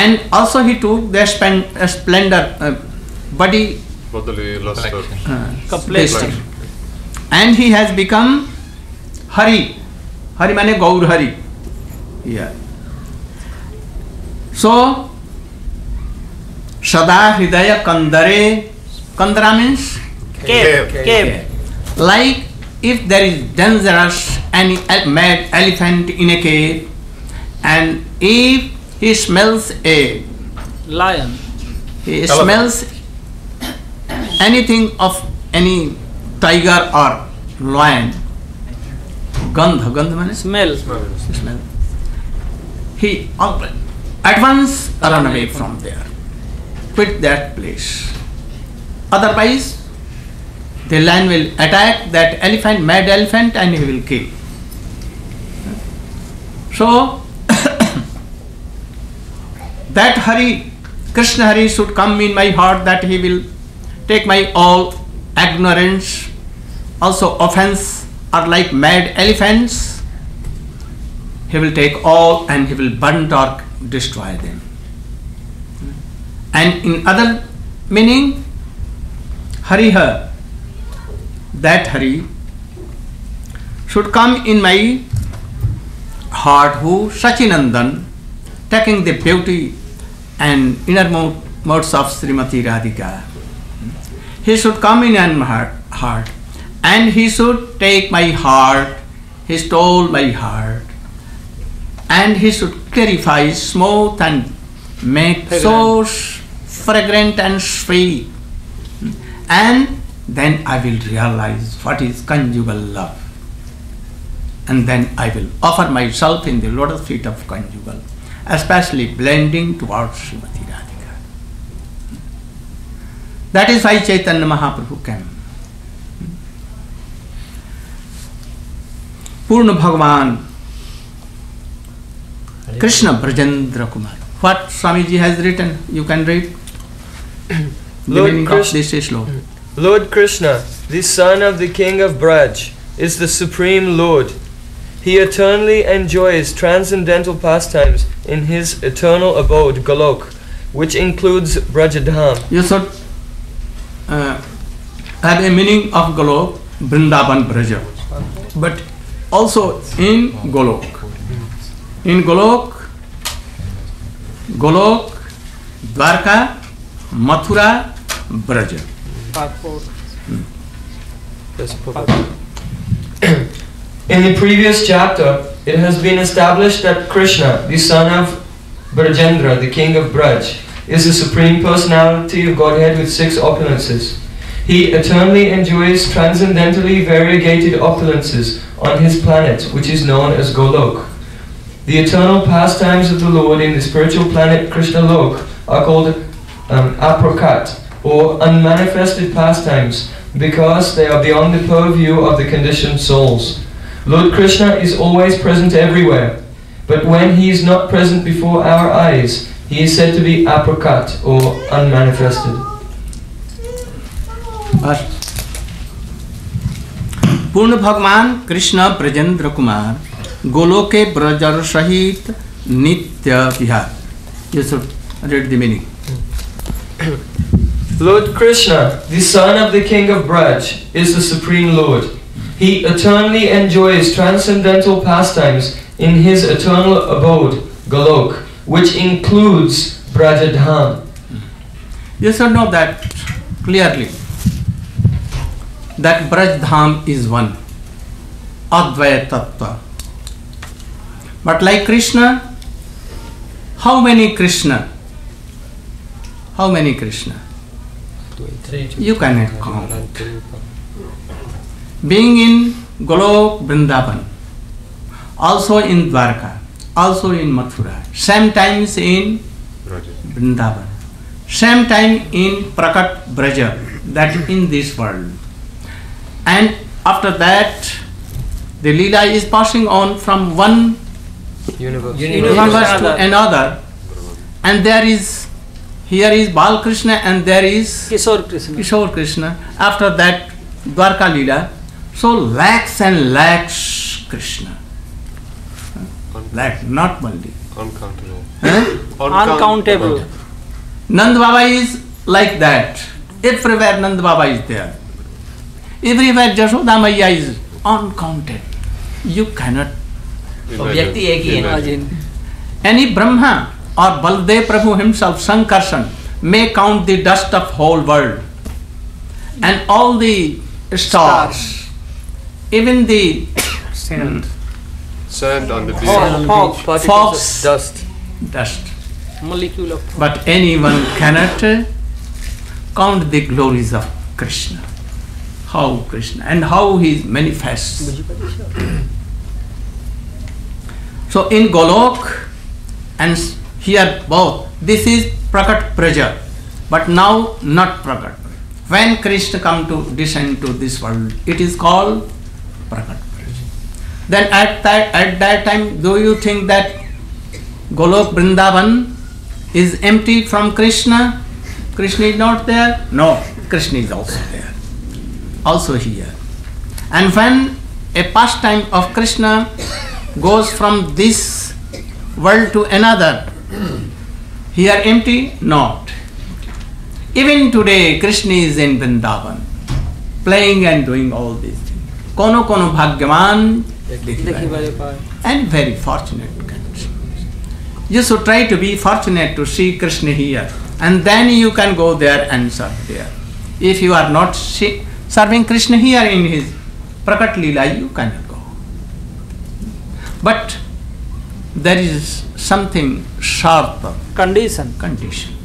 And also he took the spen- uh, splendor, uh, body Bodily luster. uh, And he has become Hari. Hari mane Gaur Hari. Yeah. So, Sada Hridaya Kandare. Kandara means Cave. Cave. like if there is dangerous any mad elephant in a cave and if he smells a Lion. he Elephant. smells anything of any tiger or lion. Gandha gandha means Smell. smell. He al- at once run away from there. Quit that place. Otherwise the lion will attack that elephant mad elephant and he will kill. So that hari krishna hari should come in my heart that he will take my all ignorance also offense are like mad elephants he will take all and he will burn or destroy them. And in other meaning, Hariha, that Hari should come in my heart who Sachinandan, taking the beauty and innermost of Srimati Radhika. He should come in my heart, heart and he should take my heart, he stole my heart, and he should clarify, smooth and make so fragrant and sweet. And then I will realize what is conjugal love. And then I will offer myself in the lotus feet of conjugal, especially blending towards Srimati Radhika. That is why Chaitanya Mahaprabhu came. Purna Bhagavan, Krishna Brajendra Kumar. What Swamiji has written, you can read. Lord, Krish- this Lord. Lord Krishna, the son of the king of Braj, is the supreme Lord he eternally enjoys transcendental pastimes in his eternal abode, Golok, which includes Brajadham. Yes, should uh, have a meaning of golok vrindavan braja. But also in golok. In golok golok dwarka mathura braja In the previous chapter, it has been established that Krishna, the son of Brajendra, the king of Braj, is the supreme personality of Godhead with six opulences. He eternally enjoys transcendentally variegated opulences on his planet, which is known as Golok. The eternal pastimes of the Lord in the spiritual planet Krishna Lok are called um, aprakat, or unmanifested pastimes, because they are beyond the purview of the conditioned souls. Lord Krishna is always present everywhere, but when he is not present before our eyes, he is said to be aprakat, or unmanifested. बस पूर्ण भगवान कृष्ण ब्रजेंद्र कुमार गोलोके ब्रजर सहित नित्य विहार you should read the meaning Lord Krishna, the son of the king of Braj, is the supreme Lord. He eternally enjoys transcendental pastimes in his eternal abode, Golok, which includes Brajadham. You should know that clearly that Brajdham is one, Advaya Tattva. But like Krishna, how many Krishna? How many Krishna? You cannot count. Being in Golok Vrindavan, also in Dwarka, also in Mathura, sometimes in Vrindavan, same time in Prakat Braja, that in this world. And after that, the Leela is passing on from one Universe. universe to another, and there is here is Bal Krishna and there is Kishore Krishna. Kishore Krishna. After that, Dwarka Leela. So lakhs and lakhs Krishna. Lakh, not only. Uncountable. Huh? Uncountable. Nand Baba is like that. Everywhere Nand Baba is there. Everywhere Jashoda Maya is uncounted. You cannot. व्यक्ति एक ही है Any Brahma or Baldev Prabhu himself, Sankarshan, may count the dust of whole world and all the stars, even the sand, Sand on the beach. Fog, fog, particles fogs, of dust. dust. molecule of But anyone cannot uh, count the glories of Krishna. How Krishna and how he manifests. So in Golok and here both, this is Prakat Braja, but now not Prakat. When Krishna come to descend to this world, it is called Prakat. Then at that at that time, do you think that Golok Vrindavan is empty from Krishna? Krishna is not there? No, Krishna is also there. Also here. And when a pastime of Krishna goes from this world to another, here empty? Not. Even today, Krishna is in Vrindavan, playing and doing all these. कोनो कोनो भाग्यवान देखिबारे पाए and very fortunate kind. You should try to be fortunate to see Krishna here, and then you can go there and serve there. If you are not see, serving Krishna here in his Prakat Leela, you cannot go. But there is something sharp condition. Condition.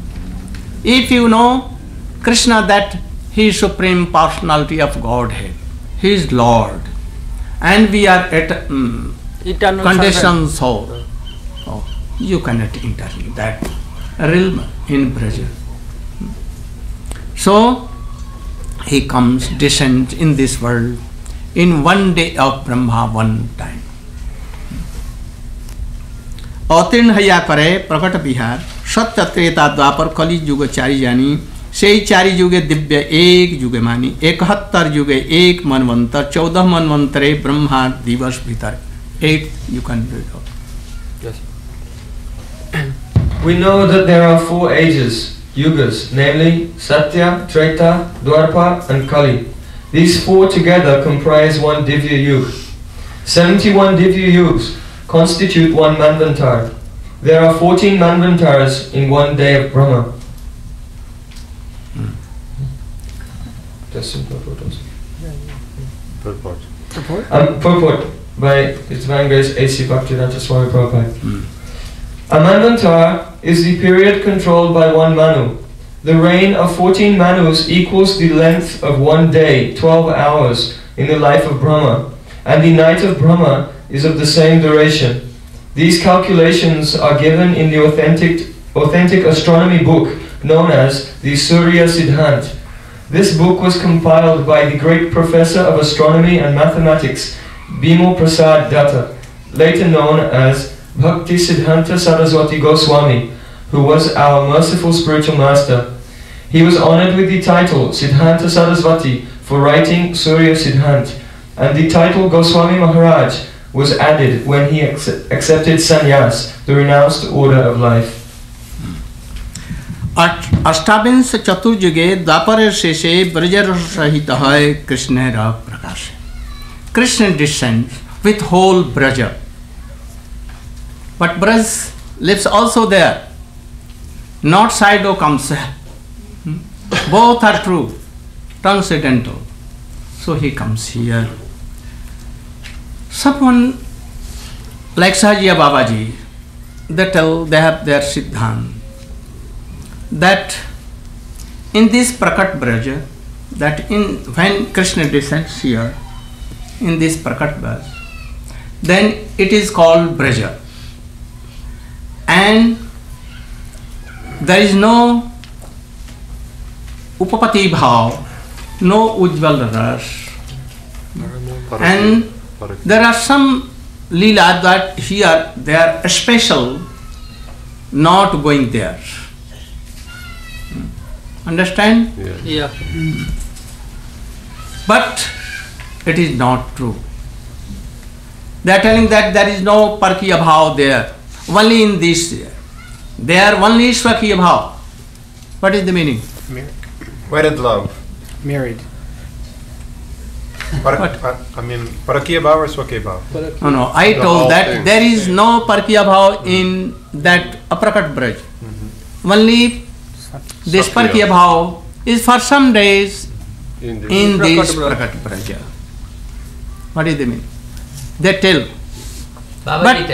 If you know Krishna that he is supreme personality of Godhead, He is Lord. And we are at um, eternal condition soul. Oh, you cannot enter in that realm in Brazil. So, he comes, descends in this world in one day of Brahma, one time. अवतीर्ण हया करे प्रकट विहार सत्य त्रेता द्वापर कलि युग चारी जानी সেই চারি যুগে দিব্য এক যুগে মানি একাত্তর যুগে এক মনমন্তর চৌদহ মনমন্তরে ব্রহ্মা দিবস ভিতর eight you can do it out. Yes. We know that there are four ages, yugas, namely Satya, Treta, Dvapara and Kali. These four together comprise one Divya Yuga. 71 Divya Yugas constitute one Manvantara. There are 14 Manvantaras in one day of Brahma. That's in purport also. Purport. Um, purport by His Divine Grace A.C. Bhaktivedanta Swami Prabhupada. A Manvantar is the period controlled by one Manu. The reign of 14 Manus equals the length of one day, 12 hours, in the life of Brahma, and the night of Brahma is of the same duration. These calculations are given in the authentic, authentic astronomy book known as the Surya Siddhant. This book was compiled by the great professor of astronomy and mathematics, Bimal Prasad Datta, later known as Bhakti Siddhanta Saraswati Goswami, who was our merciful spiritual master. He was honored with the title Siddhanta Saraswati for writing Surya Siddhant, and the title Goswami Maharaj was added when he ac- accepted sannyas, the renounced order of life. अष्टाविंश चतुर्युगे द्वापर शेषे ब्रजर सहित है Krishna Prakash. Krishna descend with whole Braj. But Braj lives also there not side O comes both are true transcendental so he comes here some one like Sahajiya babaji they tell they have their siddhanta that in this Prakat Braja, that in when Krishna descends here, in this Prakat Braja, then it is called Braja. And there is no Upapati Bhav, no Ujjval Ras. And there are some Leela that here they are special, not going there. Understand? Yeah. Mm. But it is not true. They are telling that there is no Parkiya Bhav there, only in this there. They are only Swakiya Bhav. What is the meaning? Wedded love. Married. Par- I- I mean, Parakiya Bhav or Swakiya Bhav? No, no. I The told that thing. there is no Parkiya Bhav in mm-hmm. that Aprakat Braj. Mm-hmm. Only देश पर किया भाव is for some days in देश प्रकट प्रज्ञा what is the mean they tell but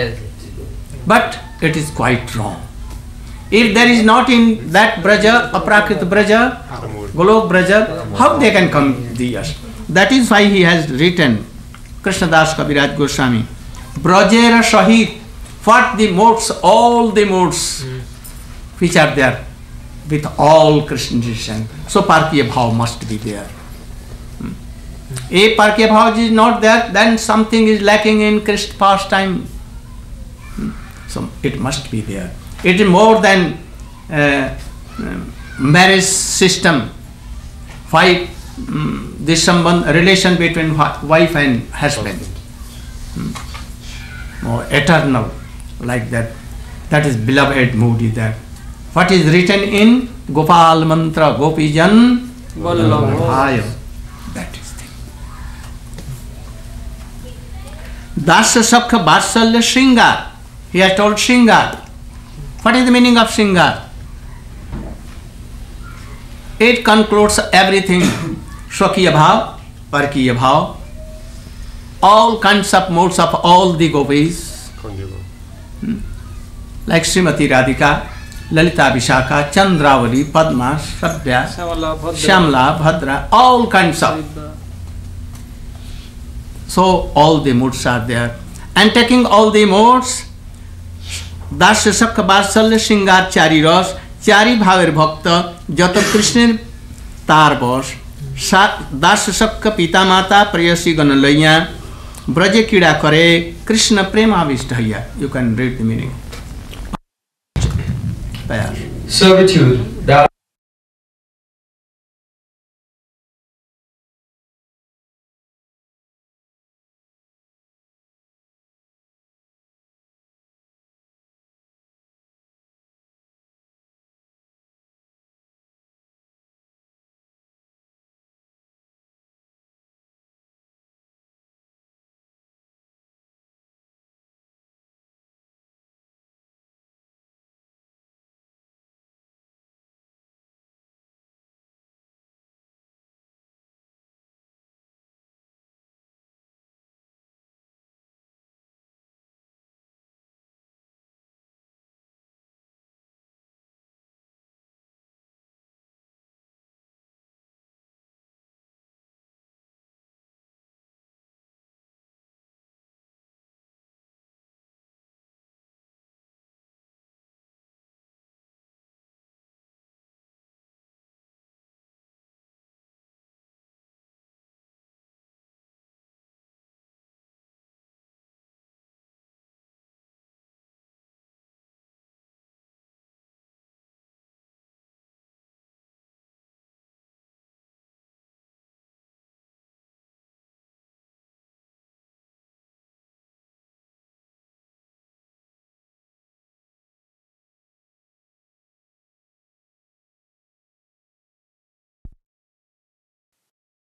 but it is quite wrong if there is not in that Braj aprakrit Braj Golok Braj how they can come thus that is why he has return Krishnadas Kaviraj Goswami ब्रजेर सहित for the moods all the moods which are there with all Krishna tradition. So Parkiya Bhav must be there. Hmm. If Parkiya Bhav is not there, then something is lacking in Krishna pastime. Hmm. So it must be there. It is more than uh, um, marriage system. Why um, this samband, relation between wife and husband? Hmm. More eternal, like that. That is beloved mood is that. What is written in Gopal Mantra Gopijan Vallabha. Vallabhaya. That is Dasya Sakha Vatsalya Shringar. He has told Shringar. What is the meaning of Shringar? It concludes everything. Swakiya Bhav, Parkiya Bhav, all kinds of modes of all the gopis, like Srimati Radhika, Lalita Vishaka, Chandravali, Padma, Sabya, Shamala, Bhadra. Shamla, Bhadra, all kinds of. So all the modes are there. And taking all the modes, দাস্য সখ Vatsalya singer চারি রস চারি ভাবের ভক্ত যত কৃষ্ণের তার বস দাস সখ পিতা মাতা প্রেয়সী গণ লইয়া ব্রজে ক্রীড়া করে কৃষ্ণ প্রেমাবিষ্ট হইয়া you can read the despair. Servitude.